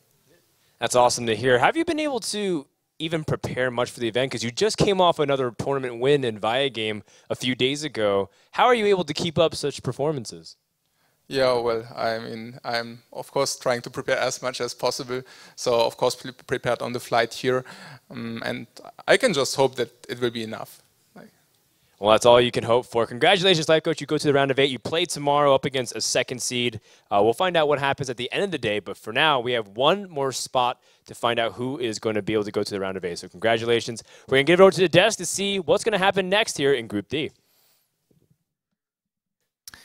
That's awesome to hear. Have you been able to even prepare much for the event? Because you just came off another tournament win in ViaGame a few days ago. How are you able to keep up such performances? Yeah, well, I mean, I'm of course trying to prepare as much as possible. So of course, pre- prepared on the flight here, um, and I can just hope that it will be enough. Well, that's all you can hope for. Congratulations, Life Coach. You go to the round of eight. You play tomorrow up against a second seed. Uh, we'll find out what happens at the end of the day. But for now, we have one more spot to find out who is going to be able to go to the round of eight. So, congratulations. We're going to give it over to the desk to see what's going to happen next here in Group D.